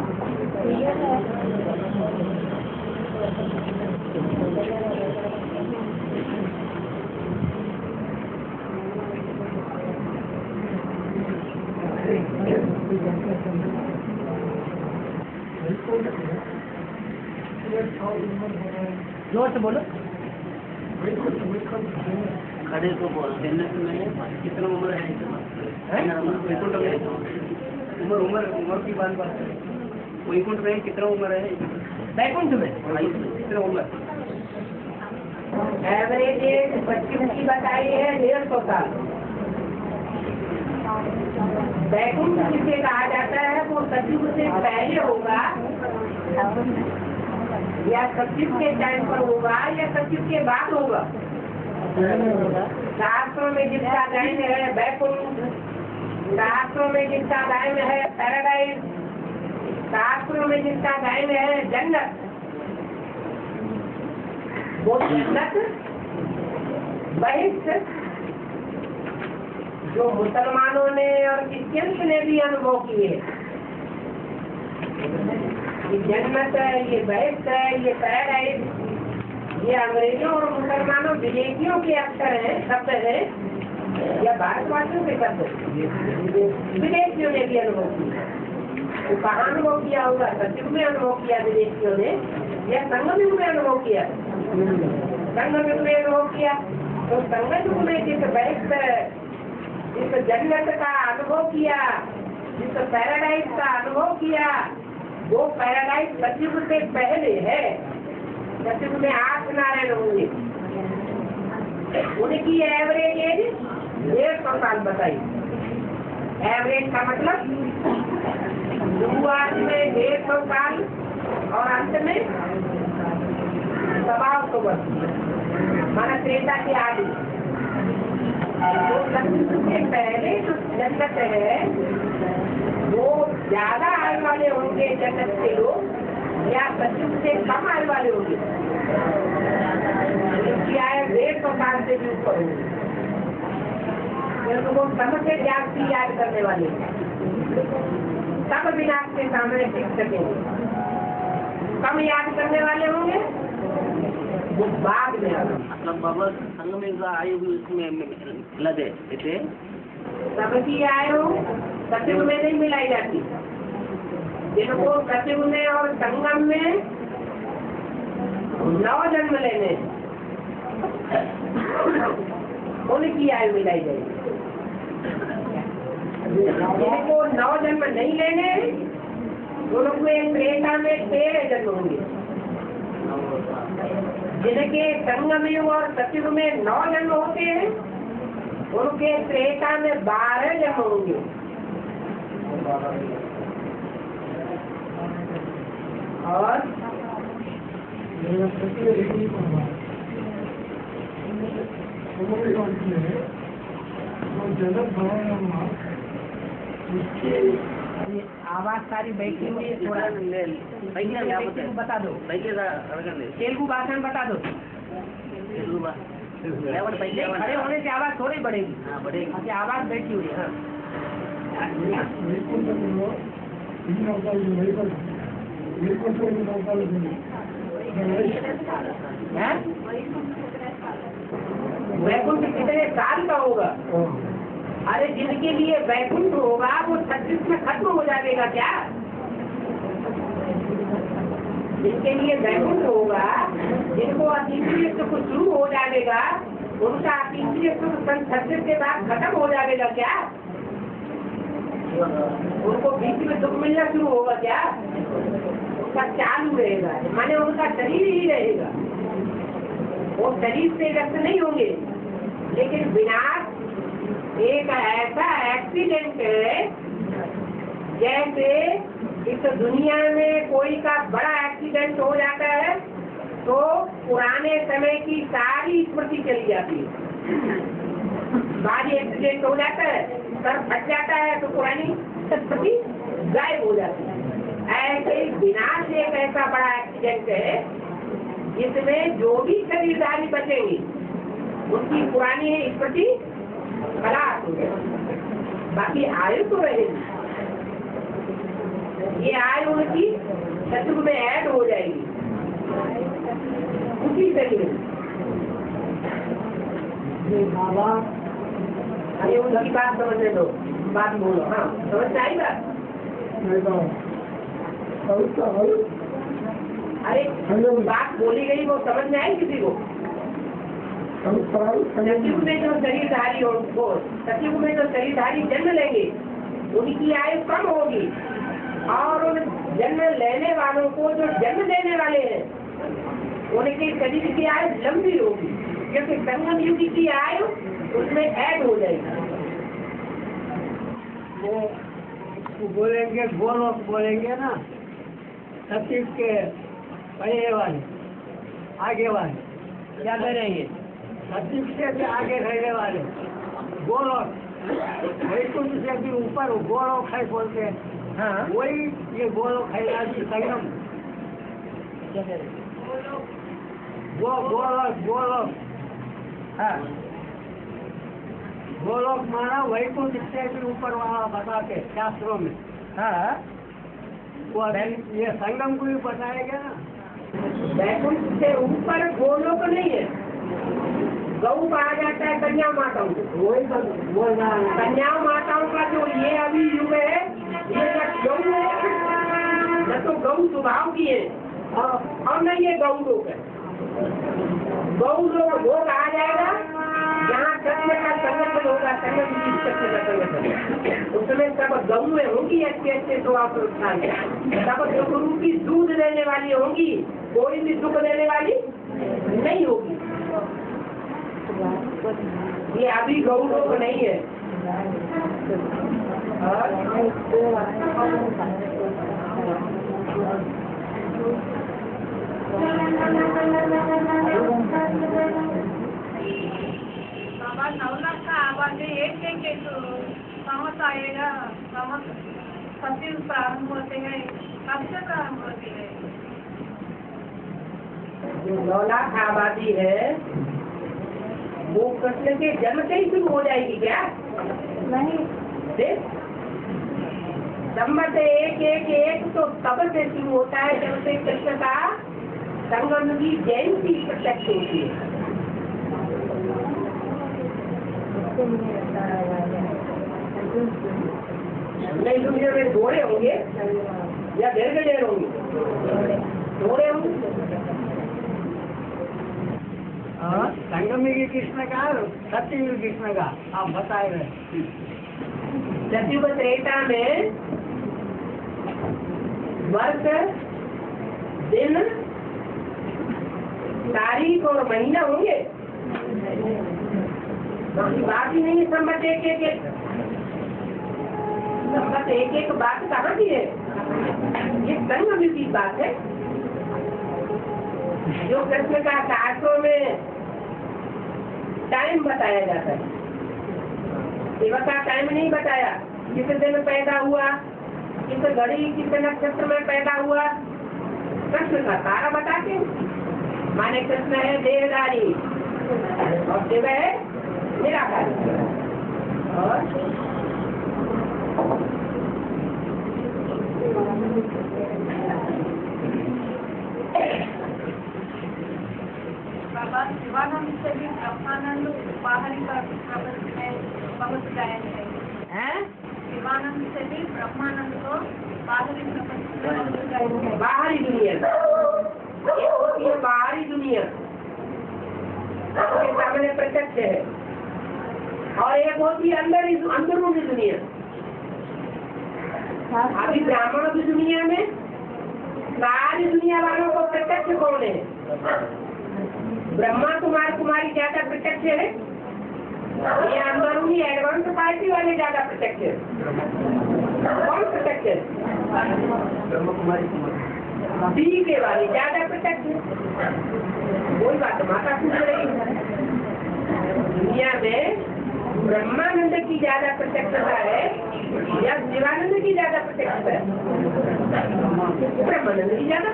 Speaker 2: ज़ोर से बोलो।
Speaker 5: खड़े को बोलते हैं में कितना उम्र है वैकुंठ में उम्र उम्र उम्र की बात बात है। वैकुंठ में कितना उम्र है?
Speaker 2: बैकुंठ में
Speaker 5: कितना उम्र?
Speaker 2: एवरेज एज पच्चीस की बताई है डेढ़ सौ साल। बैकुंठ जिसे कहा जाता है, वो सचिव से पहले होगा, या सचिव के टाइम पर होगा, या सचिव के बाद होगा। शास्त्रों में जिसका गायन है, बैकुंठ। शास्त्रों में जिसका गायन है पैराडाइज शास्त्रों में जिसका गायन है, जन्नत। वो जन्नत बहिष्ठ जो मुसलमानों ने और क्रिश्चियंस ने भी अनुभव किए ये जन्नत है, ये बहिष्ठ है, ये पैराडाइज ये अंग्रेज़ों और मुसलमानों, विदेशियों के अक्षर है, शब्द है, या भारतवासियों के शब्द विदेशियों ने भी अनुभव किया कहाँ अनुभव किया होगा, सचिव में अनुभव किया विदेशियों ने, या संगम में अनुभव किया? संगम में अनुभव किया। तो संगम में जिस बैठ जिस जन्नत का अनुभव किया, जिस पैराडाइज का अनुभव किया, वो पैराडाइज सचिव से पहले है। सचिव में आठ नारायण होंगे। उनकी एवरेज एज डेढ़ सौ साल बताई। एवरेज का मतलब शुरुआत में डेढ़ सौ साल और अंत में सवा सौ वर्ष माना त्रेता के आदि। से पहले जो जन्नत है, वो ज़्यादा आयु वाले होंगे जन्नत के लोग, या सचिव से कम आयु वाले होंगे इनकी आयु डेढ़ सौ साल से भी ऊपर होगी क्योंकि वो सबसे जागती याद करने वाले। सब विनाश के सामने टिक सकेंगे कम याद करने वाले होंगे वो बाद में।
Speaker 5: मतलब बाबा संग में आयु भी उसमें लगे इसे।
Speaker 2: सबकी आयु सचिव में नहीं मिलाई जाती। जिनको सचिव में और संगम में नौ जन्म लेने उनकी आयु मिलाई जाएगी जिनको नौ जन्म नहीं लेने उनको एक त्रेता में तेरह जन्म होंगे। जिनके संगम में और सचिव में नौ जन्म होते हैं, उनके त्रेता में बारह जन्म होंगे। और
Speaker 8: जगत भवन उसकी
Speaker 2: आवाज़ सारी बैठी हुई बता दो। तेलुगु भाषा में बता दो। खड़े होने से आवाज़ थोड़ी बढ़ेगी। बढ़ेगी। आवाज़ बैठी हुई है हाँ। हाँ। कितने साल का होगा? हाँ। अरे जिनके लिए वैकुंठ होगा, वो छत्तीस में खत्म हो जाएगा क्या? जिनके लिए वैकुंठ होगा, जिनको अतीसरी सुख शुरू हो जाएगा उनका अतीसरी सुख सन छत्तीस के बाद खत्म हो जाएगा क्या? उनको बीच में दुख मिलना शुरू होगा क्या? उनका चालू रहेगा, माने उनका शरीर ही रहेगा। वो शरीर से व्यक्त नहीं होंगे, लेकिन विनाश एक ऐसा एक्सीडेंट है, जैसे इस दुनिया में कोई का बड़ा एक्सीडेंट हो जाता है तो पुराने समय की सारी स्मृति चली जाती है। भारी एक्सीडेंट हो जाता है, सर फट जाता है तो पुरानी स्मृति गायब हो जाती है। ऐसे विनाश एक ऐसा बड़ा एक्सीडेंट है, जिसमें जो भी शरीरधारी बचेंगे, उनकी पुरानी स्मृति खलास हो बाकी आयु तो रहेगी। ये आयु उनकी शत्रु में ऐड हो जाएगी। उसी शरीर में अरे उनकी बात समझने दो। बात बोलो। हाँ समझ में आई बात?
Speaker 8: तो
Speaker 2: अरे बात बोली गई वो समझ में आई किसी को?
Speaker 8: हम
Speaker 2: में जो शरीरधारी हो सतयुग में जो शरीरधारी जन्म लेंगे। उनकी आयु कम होगी। और उन जन्म लेने वालों को जो जन्म देने वाले हैं, उनके शरीर की आयु लंबी होगी। क्योंकि संगम युग की आयु उसमें ऐड हो जाएगी।
Speaker 5: वो बोलेंगे, बोलो बोलेंगे ना। सतीश के पहले वाले, आगे वाले, क्या करेंगे? सतीश से भी आगे रहने वाले। बोलो। वैकुंठ से भी ऊपर गोलो खाई बोलते हैं।
Speaker 2: हाँ।
Speaker 5: वही ये गोलो खैलाजी संगम। वो गोलो गोलो
Speaker 2: हाँ।
Speaker 5: गोलोक माना वैकुंठ से भी ऊपर वाला बताते शास्त्रों में।
Speaker 2: हाँ।
Speaker 5: वो ये संगम को भी बताया गया ना।
Speaker 2: वैकुंठ से ऊपर गोलोक नहीं है। गऊ कहा जाता है, कन्या माताओं को।
Speaker 5: तो
Speaker 2: कन्या माताओं का जो ये अभी युग है, ये न गऊ है। न तो गऊ स्वभाव की है। और न ये गऊ लोग है। गऊ लोग, वो कहा जाएगा, जहाँ सत्य का संगठन होगा संगठन की सत्य का उसमें सब गऊ होंगी अच्छे अच्छे स्वभाव संस्थान सब दुख रूपी दूध देने वाली होंगी, कोई भी दुख देने वाली नहीं होगी। ये अभी गऊ लोग नहीं है।
Speaker 4: बाबा का आवाज़ एक एक एक समझ आएगा समझ सचिव प्रारंभ होते हैं। कब से प्रारंभ होती है
Speaker 2: नौ लाख आबादी है। वो कृष्ण के जन्म से ही शुरू हो जाएगी क्या?
Speaker 9: नहीं।
Speaker 2: देख संबत एक एक एक तो तब से शुरू होता है जब से कृष्ण का संगम की जयंती प्रत्यक्ष होती है। नहीं दुनिया में घोड़े होंगे या दीर्घ देर होंगे? घोड़े होंगे।
Speaker 5: संगमी की कृष्ण का सत्ययुग कृष्ण का। आप बताए रहे।
Speaker 2: सतयुग त्रेता में वर्ष दिन, तारीख और महीना होंगे। बाकी बात ही नहीं है संबत एक एक संबत एक एक बात कहाँ की है? ये संगम की बात है। जो कृष्ण का शास्त्रों में टाइम बताया जाता है। सेवा का टाइम नहीं बताया। किस दिन पैदा हुआ? किस घड़ी किस नक्षत्र में पैदा हुआ? कृष्ण का सारा बताते। माने कृष्ण है देहधारी और शिव है, निराकारी। और?
Speaker 4: శివానందు ब्रह्मानंद बाहरी
Speaker 2: बाहरी दुनिया। ये होती है बाहरी दुनिया। सामने प्रत्यक्ष है। और एक होती है अंदर अंदरूनी दुनिया। अभी ब्राह्मणों की दुनिया में बाहरी दुनिया वालों को प्रत्यक्ष कौन है? ब्रह्मा कुमार कुमारी ज़्यादा प्रत्यक्ष है ये अंदरूनी एडवांस पार्टी वाले ज़्यादा प्रत्यक्ष है? कौन प्रत्यक्ष है? डी के वाले ज़्यादा प्रत्यक्ष है? वही बात माता पूछ रही दुनिया में ब्रह्मानंद की ज़्यादा प्रत्यक्षता है या शिवानंद की ज़्यादा प्रत्यक्षता है? ब्रह्मानंद की ज़्यादा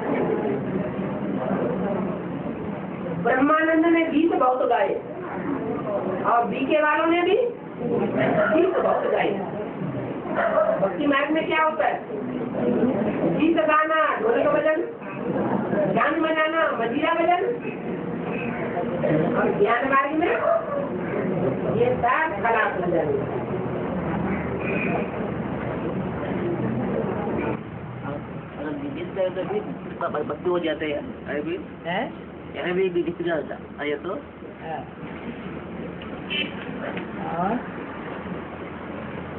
Speaker 2: ब्रह्मानंद ने गीत बहुत गाए और बीके वालों ने भी गीत बहुत गाए भक्ति मार्ग में क्या होता है? गीत गाना ढोलक बजन गान बजाना मजीरा बजन और ज्ञान मार्ग में ये सब खराब बजन।
Speaker 10: अगर बीस का तो भी बत्ती हो जाते हैं?
Speaker 5: है
Speaker 10: का होता है।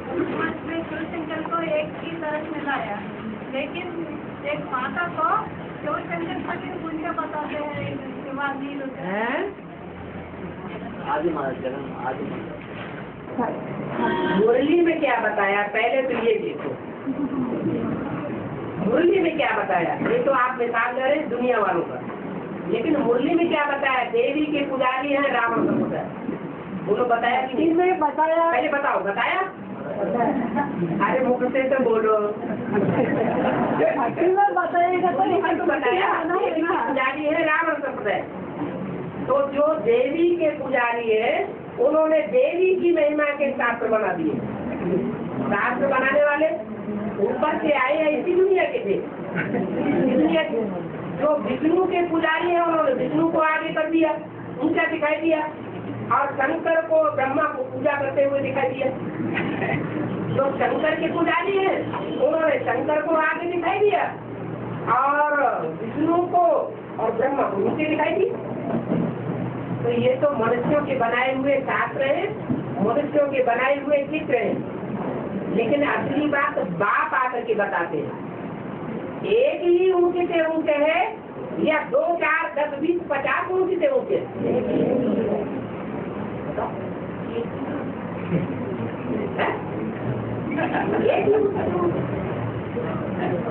Speaker 10: तो
Speaker 5: और
Speaker 4: में शिवशंकर को एक की तरह मिलाया। लेकिन एक माता को शिवशंकर खातिर गुंजा बताते हैं? शिवाजी लोग।
Speaker 2: हैं?
Speaker 10: आदि आदि
Speaker 2: मुरली में क्या बताया? पहले तो ये देखो। मुरली में क्या बताया? ये तो आप मिसाल दे रहे हैं दुनिया वालों का लेकिन मुरली में क्या बताया? देवी के पुजारी हैं रावण का पुत्र बोलो बताया कि नहीं?
Speaker 9: बताया।
Speaker 2: पहले बताओ बताया? अरे मुख से तो बोलो।
Speaker 9: बताएगा तो
Speaker 2: तो बताया। पुजारी है रावण तो जो देवी के पुजारी है उन्होंने देवी की महिमा के शास्त्र बना दिए। शास्त्र बनाने वाले ऊपर से आए हैं इसी दुनिया के थे। दुनिया के। जो विष्णु के पुजारी हैं, उन्होंने विष्णु को आगे कर दिया, ऊँचा दिखाई दिया, और शंकर को ब्रह्मा को पूजा करते हुए दिखाई दिया। जो शंकर के पुजारी हैं, उन्होंने शंकर को आगे दिखाई दिया, और विष्णु को और ब्रह्मा को नीचे दिखाई दी तो ये तो मनुष्यों के बनाए हुए शास्त्र हैं, मनुष्यों के बनाए हुए चित्र हैं। लेकिन असली बात बाप आकर के बताते हैं। एक ही ऊँचे से ऊँचे है, या दो, चार, दस, बीस, पचास ऊँचे से ऊँचे।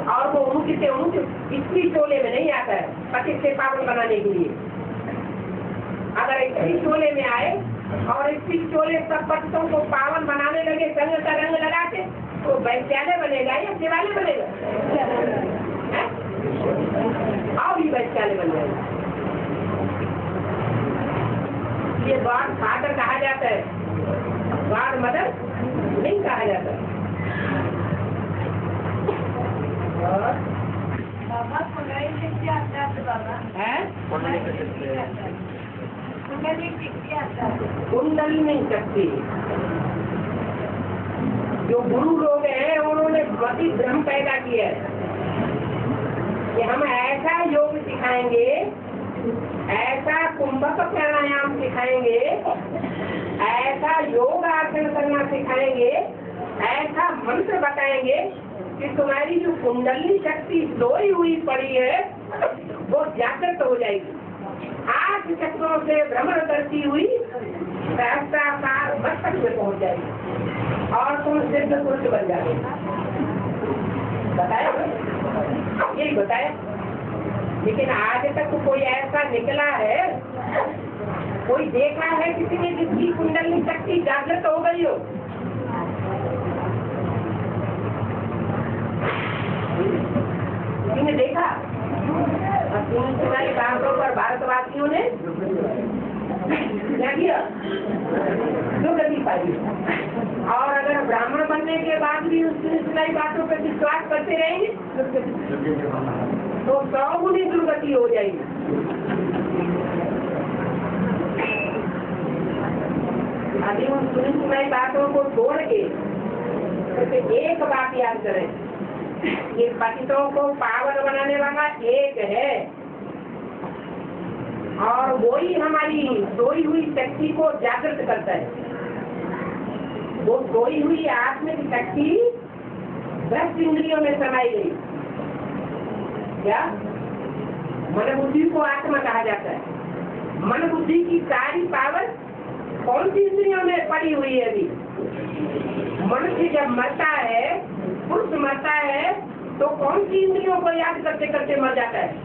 Speaker 2: और वो ऊँचे से ऊँचे इसी चोले में नहीं आता है पति से पावन बनाने के लिए। अगर इसी चोले में आए और इसी चोले सब पत्तों को पावन बनाने लगे संग का रंग लगा के तो वैश्यालय बनेगा या शिवालय बनेगा। हैं? आओ ही वैश्यालय बन जाएगा ये गॉड फादर कहा जाता है। गॉड मदर नहीं कहा जाता। और?
Speaker 4: बाबा कुंडली शक्ति आता है बाबा?
Speaker 2: है?
Speaker 4: आता है कुंडली शक्ति है
Speaker 2: नहीं सकती जो गुरु लोग हैं, उन्होंने गति भ्रम पैदा किया है। कि हम ऐसा योग सिखाएँगे, ऐसा कुंभक प्राणायाम सिखाएँगे, ऐसा योग आसन करना सिखाएँगे, ऐसा मंत्र बताएँगे कि तुम्हारी जो कुंडली शक्ति सोई हुई पड़ी है, वो जागृत हो जाएगी। आठ चक्रों से भ्रमण करती हुई सहस्त्राकार मस्तक में पहुँच जाएगी और तुम सिद्ध पुरुष बन जाओगे बताया यही बताया। लेकिन आज तक कोई ऐसा निकला है, कोई देखा है किसी ने जिसकी कुंडली शक्ति जागृत हो गई हो? देखा? सुनी बातों पर भारतवासियों ने गति पाई। और अगर ब्राह्मण बनने के बाद भी उस सुनाई बातों पर विश्वास करते रहेंगे तो सौ गुनी दुर्गति हो जाएगी। अभी उन सुनी सुनाई बातों को छोड़ के करके एक बात याद करें कि पतितों को पावर बनाने वाला एक है। और वही हमारी सोई हुई शक्ति को जागृत करता है। वो सोई हुई आत्मिक शक्ति दस इंद्रियों में समाई गई। क्या? मन बुद्धि को आत्मा कहा जाता है। मन बुद्धि की सारी पावर कौन सी इंद्रियों में पड़ी हुई है अभी? मनुष्य जब मरता है, पुरुष मरता है तो कौन सी इंद्रियों को याद करते करते मर जाता है?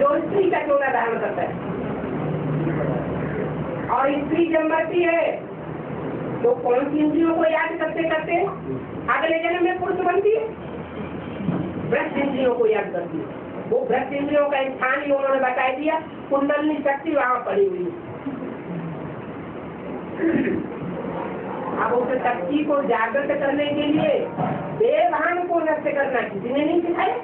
Speaker 2: जो स्त्री का चोला धारण करता है और स्त्री जब मरती है तो कौन सी इंद्रियों को याद करते करते अगले जन्म में पुरुष बनती है? वृक्ष इंद्रियों को याद करती है। वो वृक्ष इंद्रियों का स्थान ही उन्होंने बता दिया, कुंडलनी शक्ति वहाँ पड़ी हुई अब उस शक्ति को जागृत करने के लिए देवहान को नष्ट करना किसी ने नहीं सिखाया?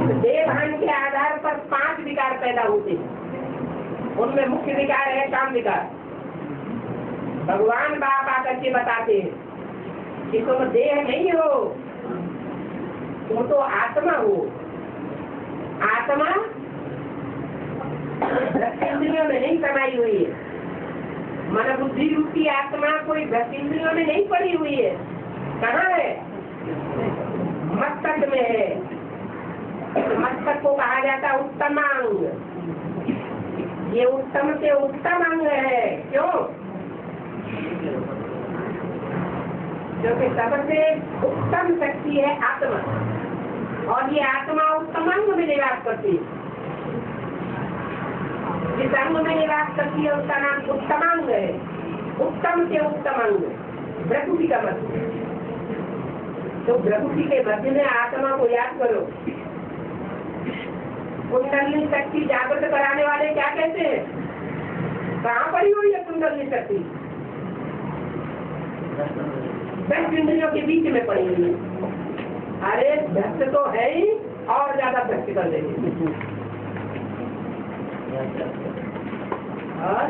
Speaker 2: देवहान के आधार पर पाँच विकार पैदा होते हैं। उनमें मुख्य विकार है, काम विकार। भगवान बाप आकर के बताते हैं कि तुम देह नहीं हो, तुम तो आत्मा हो। आत्मा इंद्रियों में नहीं समाई हुई है। मन बुद्धि रूपी आत्मा कोई भ्रष्ट इंद्रियों में नहीं पड़ी हुई है। कहाँ है? मस्तक में है। मस्तक को कहा जाता उत्तम अंग। ये उत्तम से उत्तम अंग है। क्यों? क्योंकि सबसे उत्तम शक्ति है आत्मा। और ये आत्मा उत्तम अंग में निवास करती है। जिस अंग में निवास करती है, उसका नाम उत्तमांग है। उत्तम से उत्तम अंग। प्रकृति का मध्य तो प्रकृति के मध्य में आत्मा को याद करो। कुंडली शक्ति जागृत कराने वाले क्या कहते हैं? कहाँ पड़ी हुई है कुंडली शक्ति? दस इंद्रियों के बीच में पड़ी हुई है। अरे भ्रष्ट तो है ही, और ज़्यादा भ्रष्ट कर देंगे। और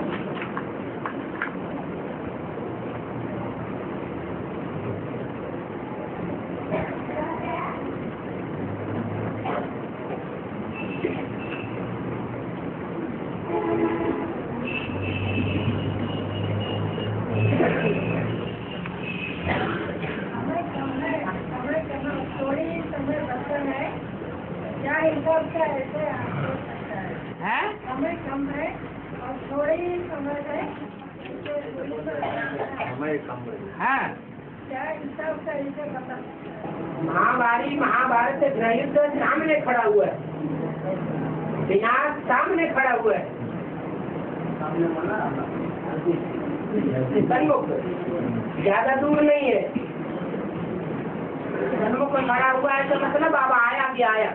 Speaker 4: समय कम थोड़ी समय बचन है क्या हिसाब से ऐसे आपको लगता है
Speaker 2: है
Speaker 4: समय कम है और थोड़ी ही समय है इसे थोड़ी सा बताना है।
Speaker 2: हाँ
Speaker 4: क्या हिसाब से इसे बता
Speaker 2: महाभारी महाभारत युद्ध सामने खड़ा हुआ है। विनाश सामने खड़ा हुआ है। सन्मुख ज़्यादा दूर नहीं है। सन्मुख में खड़ा हुआ है तो मतलब अब आया भी आया।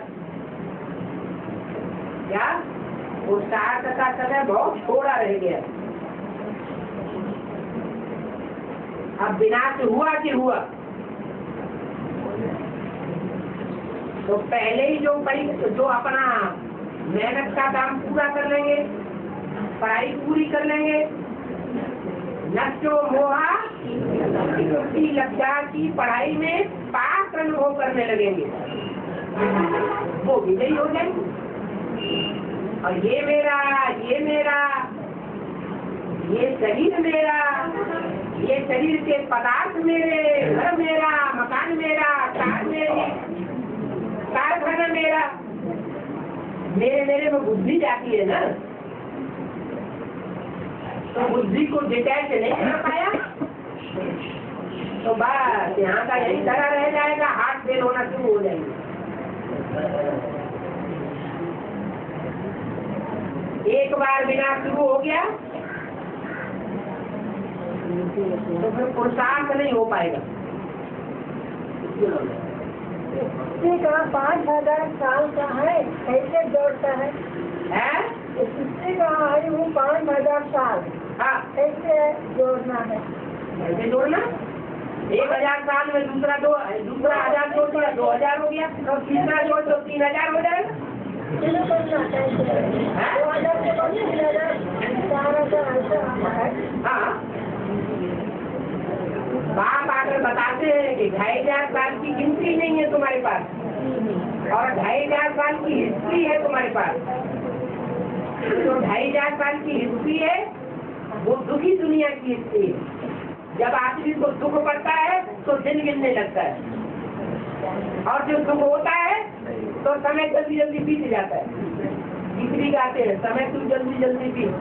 Speaker 2: क्या? वो साठ का समय बहुत थोड़ा रह गया। अब विनाश हुआ कि हुआ। तो पहले ही जो पढ़ी जो अपना मेहनत का काम पूरा कर लेंगे, पढ़ाई पूरी कर लेंगे, नष्टो मोहा की लज्जा की पढ़ाई में पास अनुभव करने लगेंगे। वो विजयी हो जाएँगे। और ये मेरा ये मेरा, ये शरीर मेरा, ये शरीर के पदार्थ मेरे, घर मेरा, मकान मेरा कार मेरी कारखाना मेरा। मेरे मेरे में बुद्धि जाती है ना। तो बुद्धि को डिटैच नहीं कर पाया। तो बस यहाँ का यही धरा रह जाएगा, हाथ फेल होना शुरू हो जाएँगे। एक बार बिना शुरू हो गया तो फिर पुरुषार्थ नहीं हो पाएगा।
Speaker 4: इससे कहा पाँच हज़ार साल का है कैसे जोड़ता है कहा है वो पाँच हज़ार साल कैसे जोड़ना। है
Speaker 2: कैसे जोड़ना एक हज़ार साल में दूसरा दो, दूसरा हज़ार दो हज़ार हो गया। और तीसरा जोड़ दो तीन हज़ार हो जाएगा।
Speaker 4: के है?
Speaker 2: हाँ। कहते हैं कि ढाई हज़ार साल की गिनती नहीं है तुम्हारे पास। और ढाई हज़ार साल की हिस्ट्री है तुम्हारे पास। जो ढाई हज़ार साल की हिस्ट्री है, वो दुखी दुनिया की हिस्ट्री जब आदमी को दुख पड़ता है तो दिन गिनने लगता है। और जो दुख होता है तो समय जल्दी जल्दी बीत जाता है। तीसरी गाते हैं, समय तू जल्दी जल्दी बीत।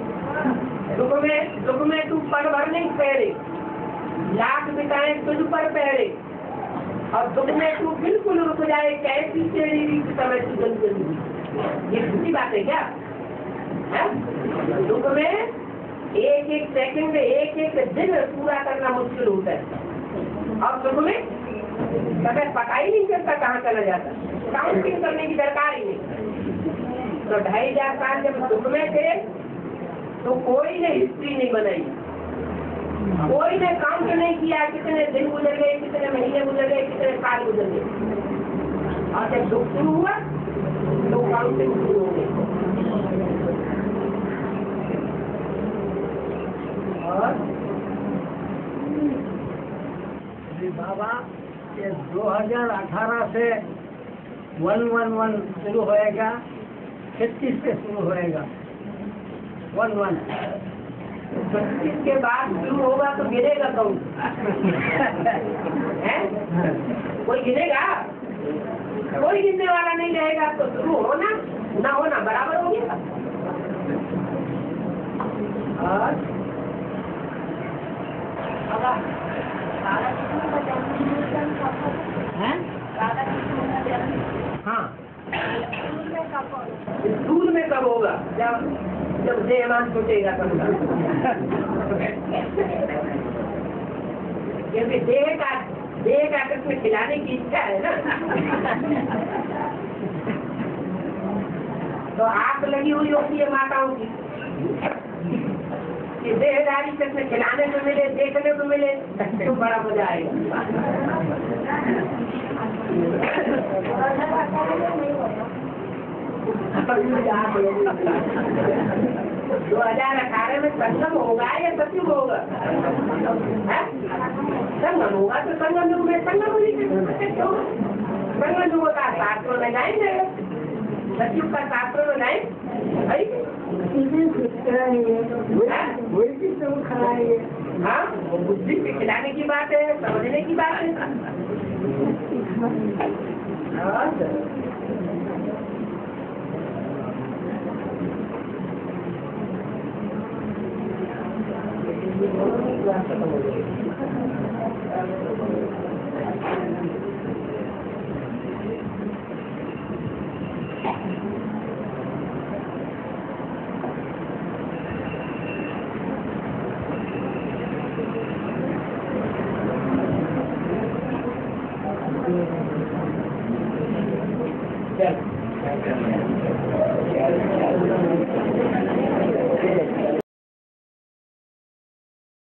Speaker 2: दुख में दुख में तू पल भर नहीं पहरे लाख बिताए, तुझ पर पहरे और दुख में तू बिल्कुल रुक जाए, कैसी तेरी रीत समय जल्दी जल्दी ये दूसरी बात है क्या? है? दुख में एक एक सेकंड, एक एक दिन पूरा करना मुश्किल होता है। और सुख में समय पता ही नहीं चलता कहाँ चला जाता? काउंटिंग करने की दरकार ही नहीं। तो ढाई हज़ार साल जब दुख में थे तो कोई ने हिस्ट्री नहीं बनाई। कोई ने काउंट नहीं किया, कितने दिन गुजर गए, कितने महीने गुजर गए, कितने साल गुजर गए। और जब दुख शुरू हुआ तो काउंटिंग शुरू हो गई और?
Speaker 5: बाबा, ये 2018 से वन वन वन शुरू होएगा, छत्तीस से शुरू होएगा। वन वन
Speaker 2: बत्तीस के बाद शुरू होगा तो गिरेगा कौन? कोई गिरेगा? कोई गिरने वाला नहीं रहेगा तो शुरू होना, ना होना, बराबर हो गया।
Speaker 5: हाँ?
Speaker 2: स्कूल में कब होगा? जब जब देहमान छूटेगा क्योंकि देह का देह का कृष्ण खिलाने की इच्छा है ना? तो आग लगी हुई होती है माताओं की। कि देहदारी कृष्ण खिलाने को मिले देखने को मिले तो बड़ा मज़ा आएगा। दो हज़ार अठारह में संगम होगा या सत्युग होगा संगम होगा तो संगम युग में संगम संगम युग का शास्त्रों में जाएँगे सत्युग का शास्त्रों में जाएँगे हाँ बुद्धि से खिलाने की बात है समझने की बात है? Thank you.